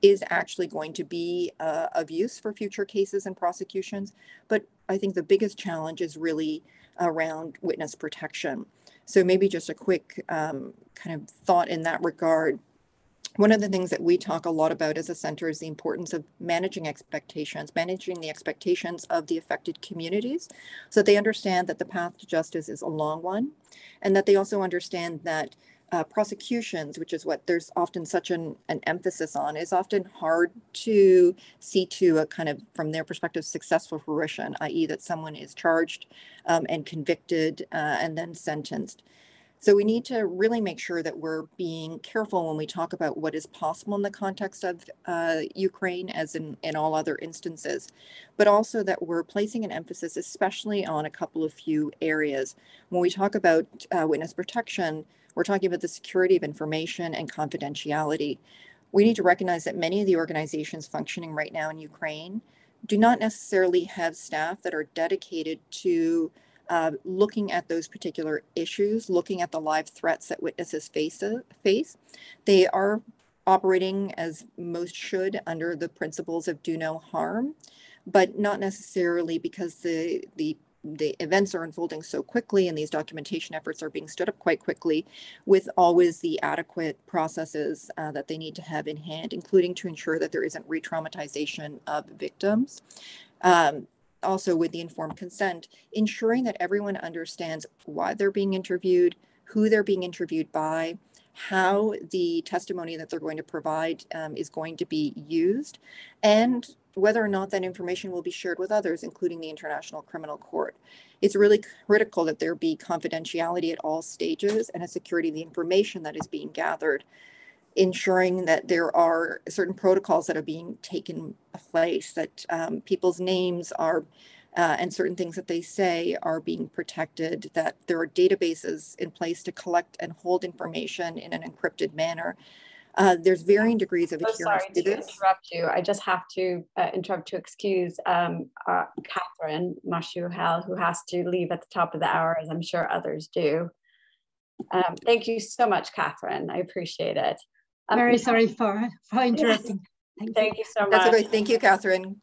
Speaker 6: is actually going to be uh, of use for future cases and prosecutions. But I think the biggest challenge is really around witness protection. So maybe just a quick um, kind of thought in that regard one of the things that we talk a lot about as a center is the importance of managing expectations, managing the expectations of the affected communities so that they understand that the path to justice is a long one and that they also understand that uh, prosecutions, which is what there's often such an, an emphasis on, is often hard to see to a kind of, from their perspective, successful fruition, i.e., that someone is charged um, and convicted uh, and then sentenced. So we need to really make sure that we're being careful when we talk about what is possible in the context of uh, Ukraine, as in, in all other instances, but also that we're placing an emphasis, especially on a couple of few areas. When we talk about uh, witness protection, we're talking about the security of information and confidentiality. We need to recognize that many of the organizations functioning right now in Ukraine do not necessarily have staff that are dedicated to uh, looking at those particular issues, looking at the live threats that witnesses face, uh, face. They are operating as most should under the principles of do no harm, but not necessarily because the, the the events are unfolding so quickly and these documentation efforts are being stood up quite quickly with always the adequate processes uh, that they need to have in hand, including to ensure that there isn't re-traumatization of victims. Um, also with the informed consent, ensuring that everyone understands why they're being interviewed, who they're being interviewed by, how the testimony that they're going to provide um, is going to be used, and whether or not that information will be shared with others, including the International Criminal Court. It's really critical that there be confidentiality at all stages and a security of the information that is being gathered ensuring that there are certain protocols that are being taken place, that um, people's names are uh, and certain things that they say are being protected, that there are databases in place to collect and hold information in an encrypted manner. Uh, there's varying degrees of
Speaker 1: adherence so sorry to, to interrupt you. I just have to uh, interrupt to excuse um, uh, Catherine Marchi-Uhel, who has to leave at the top of the hour, as I'm sure others do. Um, thank you so much, Catherine. I appreciate it.
Speaker 3: I'm very sorry for, for [laughs] interrupting.
Speaker 1: Thank, Thank you. you. so much.
Speaker 6: That's okay. Thank you, Catherine. And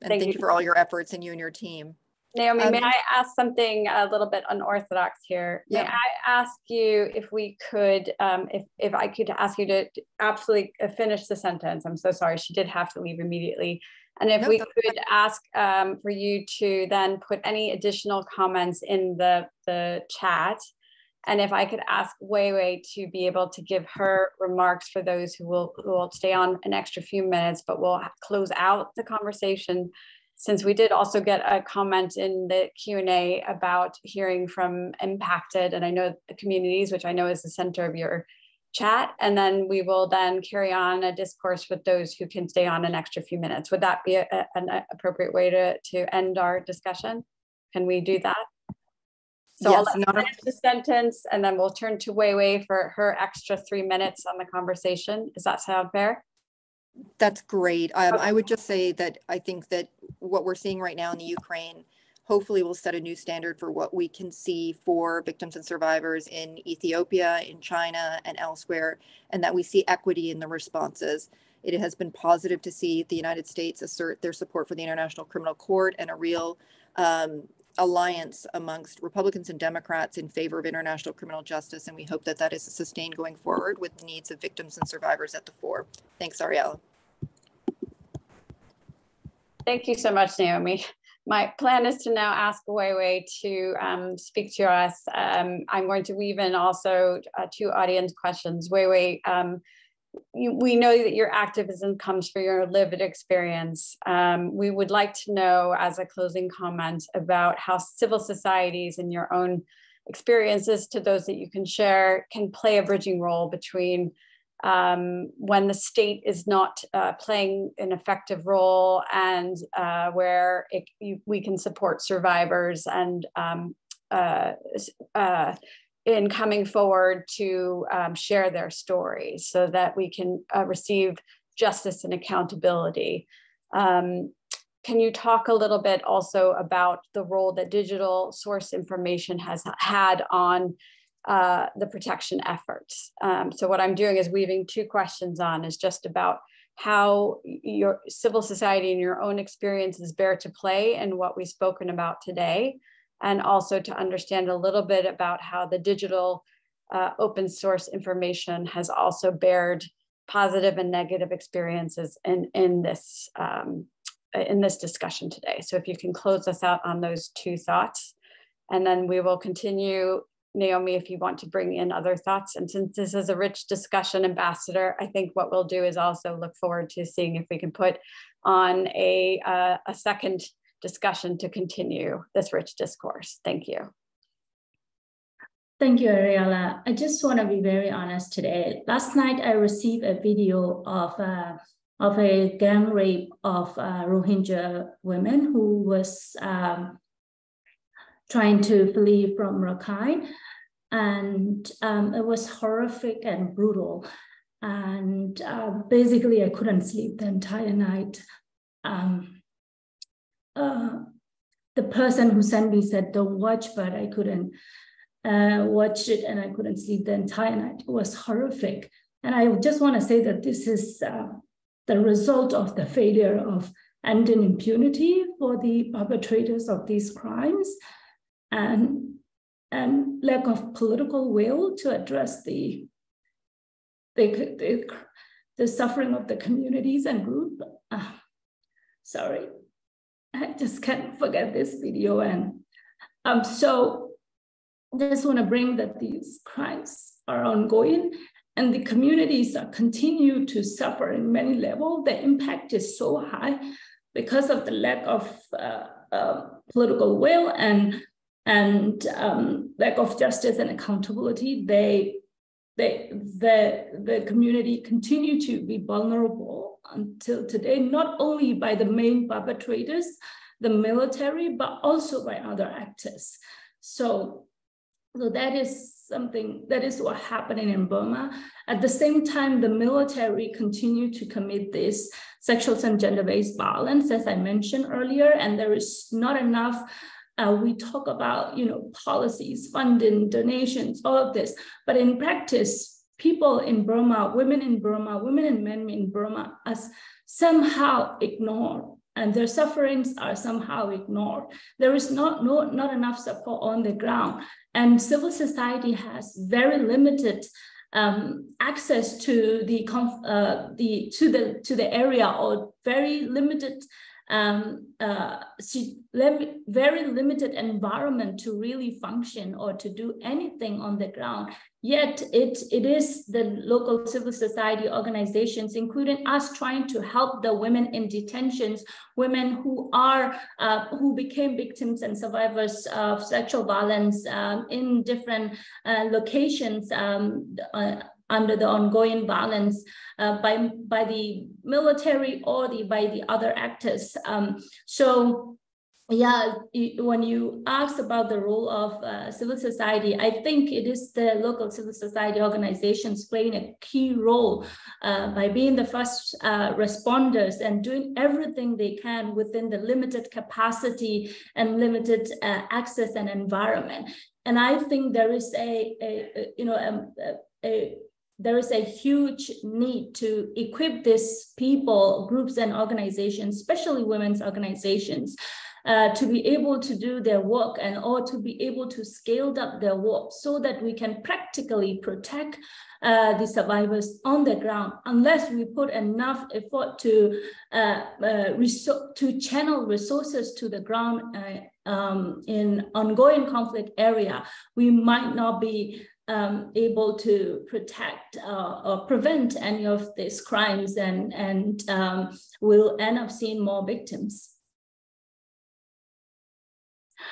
Speaker 6: thank, thank you. you. for all your efforts and you and your team.
Speaker 1: Naomi, um, may I ask something a little bit unorthodox here? Yeah. May I ask you if we could, um, if, if I could ask you to absolutely finish the sentence? I'm so sorry. She did have to leave immediately. And if we could ask um, for you to then put any additional comments in the, the chat and if I could ask Wai Wai to be able to give her remarks for those who will, who will stay on an extra few minutes, but we'll close out the conversation since we did also get a comment in the Q&A about hearing from impacted, and I know the communities, which I know is the center of your chat, and then we will then carry on a discourse with those who can stay on an extra few minutes. Would that be a, an appropriate way to, to end our discussion? Can we do that? So yes, I'll let finish the sentence and then we'll turn to Wai Wai for her extra three minutes on the conversation. Does that sound fair?
Speaker 6: That's great. Um, okay. I would just say that I think that what we're seeing right now in the Ukraine hopefully will set a new standard for what we can see for victims and survivors in Ethiopia, in China, and elsewhere, and that we see equity in the responses. It has been positive to see the United States assert their support for the International Criminal Court and a real um, alliance amongst Republicans and Democrats in favor of international criminal justice. And we hope that that is sustained going forward with the needs of victims and survivors at the fore. Thanks, Ariella.
Speaker 1: Thank you so much, Naomi my plan is to now ask Wai Wai to um, speak to us. Um, I'm going to weave in also uh, two audience questions. Wai Wai, um, we know that your activism comes from your lived experience. Um, we would like to know, as a closing comment, about how civil societies and your own experiences to those that you can share can play a bridging role between um, when the state is not uh, playing an effective role and uh, where it, you, we can support survivors and um, uh, uh in coming forward to um, share their stories so that we can uh, receive justice and accountability. Um, can you talk a little bit also about the role that digital source information has had on uh, the protection efforts. Um, so what I'm doing is weaving two questions on is just about how your civil society and your own experiences bear to play and what we've spoken about today, and also to understand a little bit about how the digital uh, open source information has also bared positive and negative experiences in, in this um, in this discussion today. So if you can close us out on those two thoughts, and then we will continue Naomi, if you want to bring in other thoughts. And since this is a rich discussion, Ambassador, I think what we'll do is also look forward to seeing if we can put on a, uh, a second discussion to continue this rich discourse. Thank you.
Speaker 5: Thank you, Ariella. I just want to be very honest today. Last night, I received a video of uh, of a gang rape of uh, Rohingya women who was um, trying to flee from Rakhine and um, it was horrific and brutal. And uh, basically, I couldn't sleep the entire night. Um, the person who sent me said, "Don't watch," but I couldn't uh, watch it, and I couldn't sleep the entire night. It was horrific. And I just want to say that this is uh, the result of the failure of ending impunity for the perpetrators of these crimes. And and lack of political will to address the, the, the, the suffering of the communities and group. Uh, sorry, [laughs] I just can't forget this video. And um, so I just want to bring that these crimes are ongoing and the communities are continue to suffer in many levels. The impact is so high because of the lack of uh, uh, political will and and um, lack of justice and accountability, they, they, the, the community continue to be vulnerable until today, not only by the main perpetrators, the military, but also by other actors. So, so that is something that is what happening in Burma. At the same time, the military continue to commit this sexual and gender-based violence, as I mentioned earlier, and there is not enough uh, we talk about, you know, policies, funding, donations, all of this. But in practice, people in Burma, women in Burma, women and men in Burma are somehow ignored and their sufferings are somehow ignored. There is not, no, not enough support on the ground. And civil society has very limited um, access to the, uh, the, to, the, to the area or very limited um, uh, very limited environment to really function or to do anything on the ground. Yet it, it is the local civil society organizations, including us trying to help the women in detentions, women who are, uh, who became victims and survivors of sexual violence um, in different uh, locations um, uh, under the ongoing violence uh, by, by the military or the, by the other actors. Um, so yeah, when you asked about the role of uh, civil society, I think it is the local civil society organizations playing a key role uh, by being the first uh, responders and doing everything they can within the limited capacity and limited uh, access and environment. And I think there is a, a, a you know, um, a, a there is a huge need to equip these people, groups and organizations, especially women's organizations, uh, to be able to do their work and or to be able to scale up their work so that we can practically protect uh, the survivors on the ground unless we put enough effort to uh, uh to channel resources to the ground uh, um, in ongoing conflict area. We might not be um, able to protect uh, or prevent any of these crimes and and um, we'll end up seeing more victims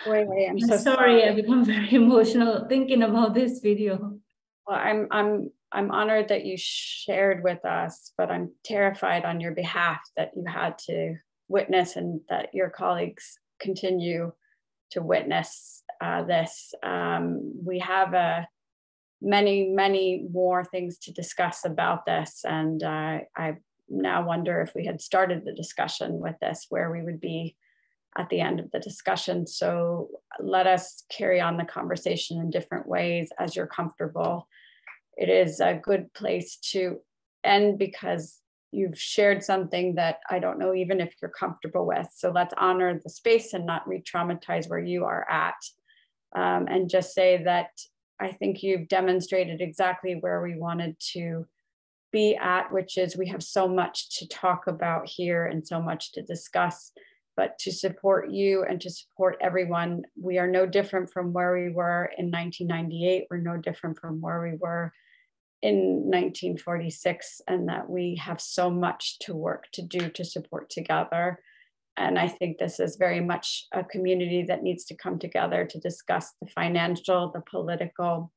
Speaker 1: Wait, wait, I'm, so
Speaker 5: sorry. sorry. I become [laughs] very emotional thinking about this video.
Speaker 1: Well, I'm I'm I'm honored that you shared with us, but I'm terrified on your behalf that you had to witness and that your colleagues continue to witness uh, this. Um, we have a many many more things to discuss about this, and uh, I now wonder if we had started the discussion with this, where we would be at the end of the discussion. So let us carry on the conversation in different ways as you're comfortable. It is a good place to end because you've shared something that I don't know even if you're comfortable with. So let's honor the space and not re traumatize where you are at. Um, and just say that I think you've demonstrated exactly where we wanted to be at, which is we have so much to talk about here and so much to discuss but to support you and to support everyone. We are no different from where we were in 1998. We're no different from where we were in 1946, and that we have so much to work to do to support together. And I think this is very much a community that needs to come together to discuss the financial, the political,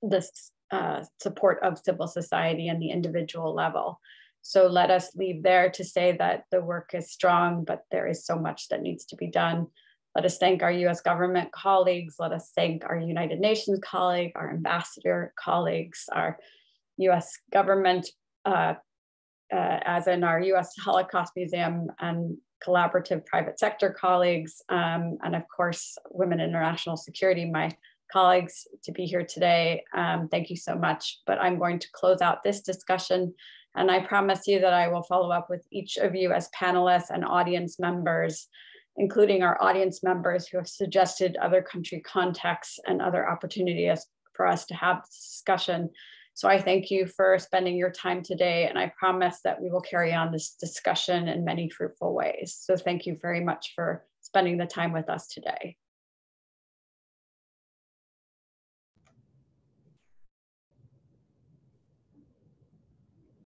Speaker 1: the uh, support of civil society and the individual level. So let us leave there to say that the work is strong, but there is so much that needs to be done. Let us thank our US government colleagues. Let us thank our United Nations colleague, our ambassador colleagues, our US government, uh, uh, as in our US Holocaust Museum and collaborative private sector colleagues, um, and of course, Women in International Security, my colleagues to be here today. Um, thank you so much. But I'm going to close out this discussion and I promise you that I will follow up with each of you as panelists and audience members, including our audience members who have suggested other country contexts and other opportunities for us to have discussion. So I thank you for spending your time today, and I promise that we will carry on this discussion in many fruitful ways. So thank you very much for spending the time with us today.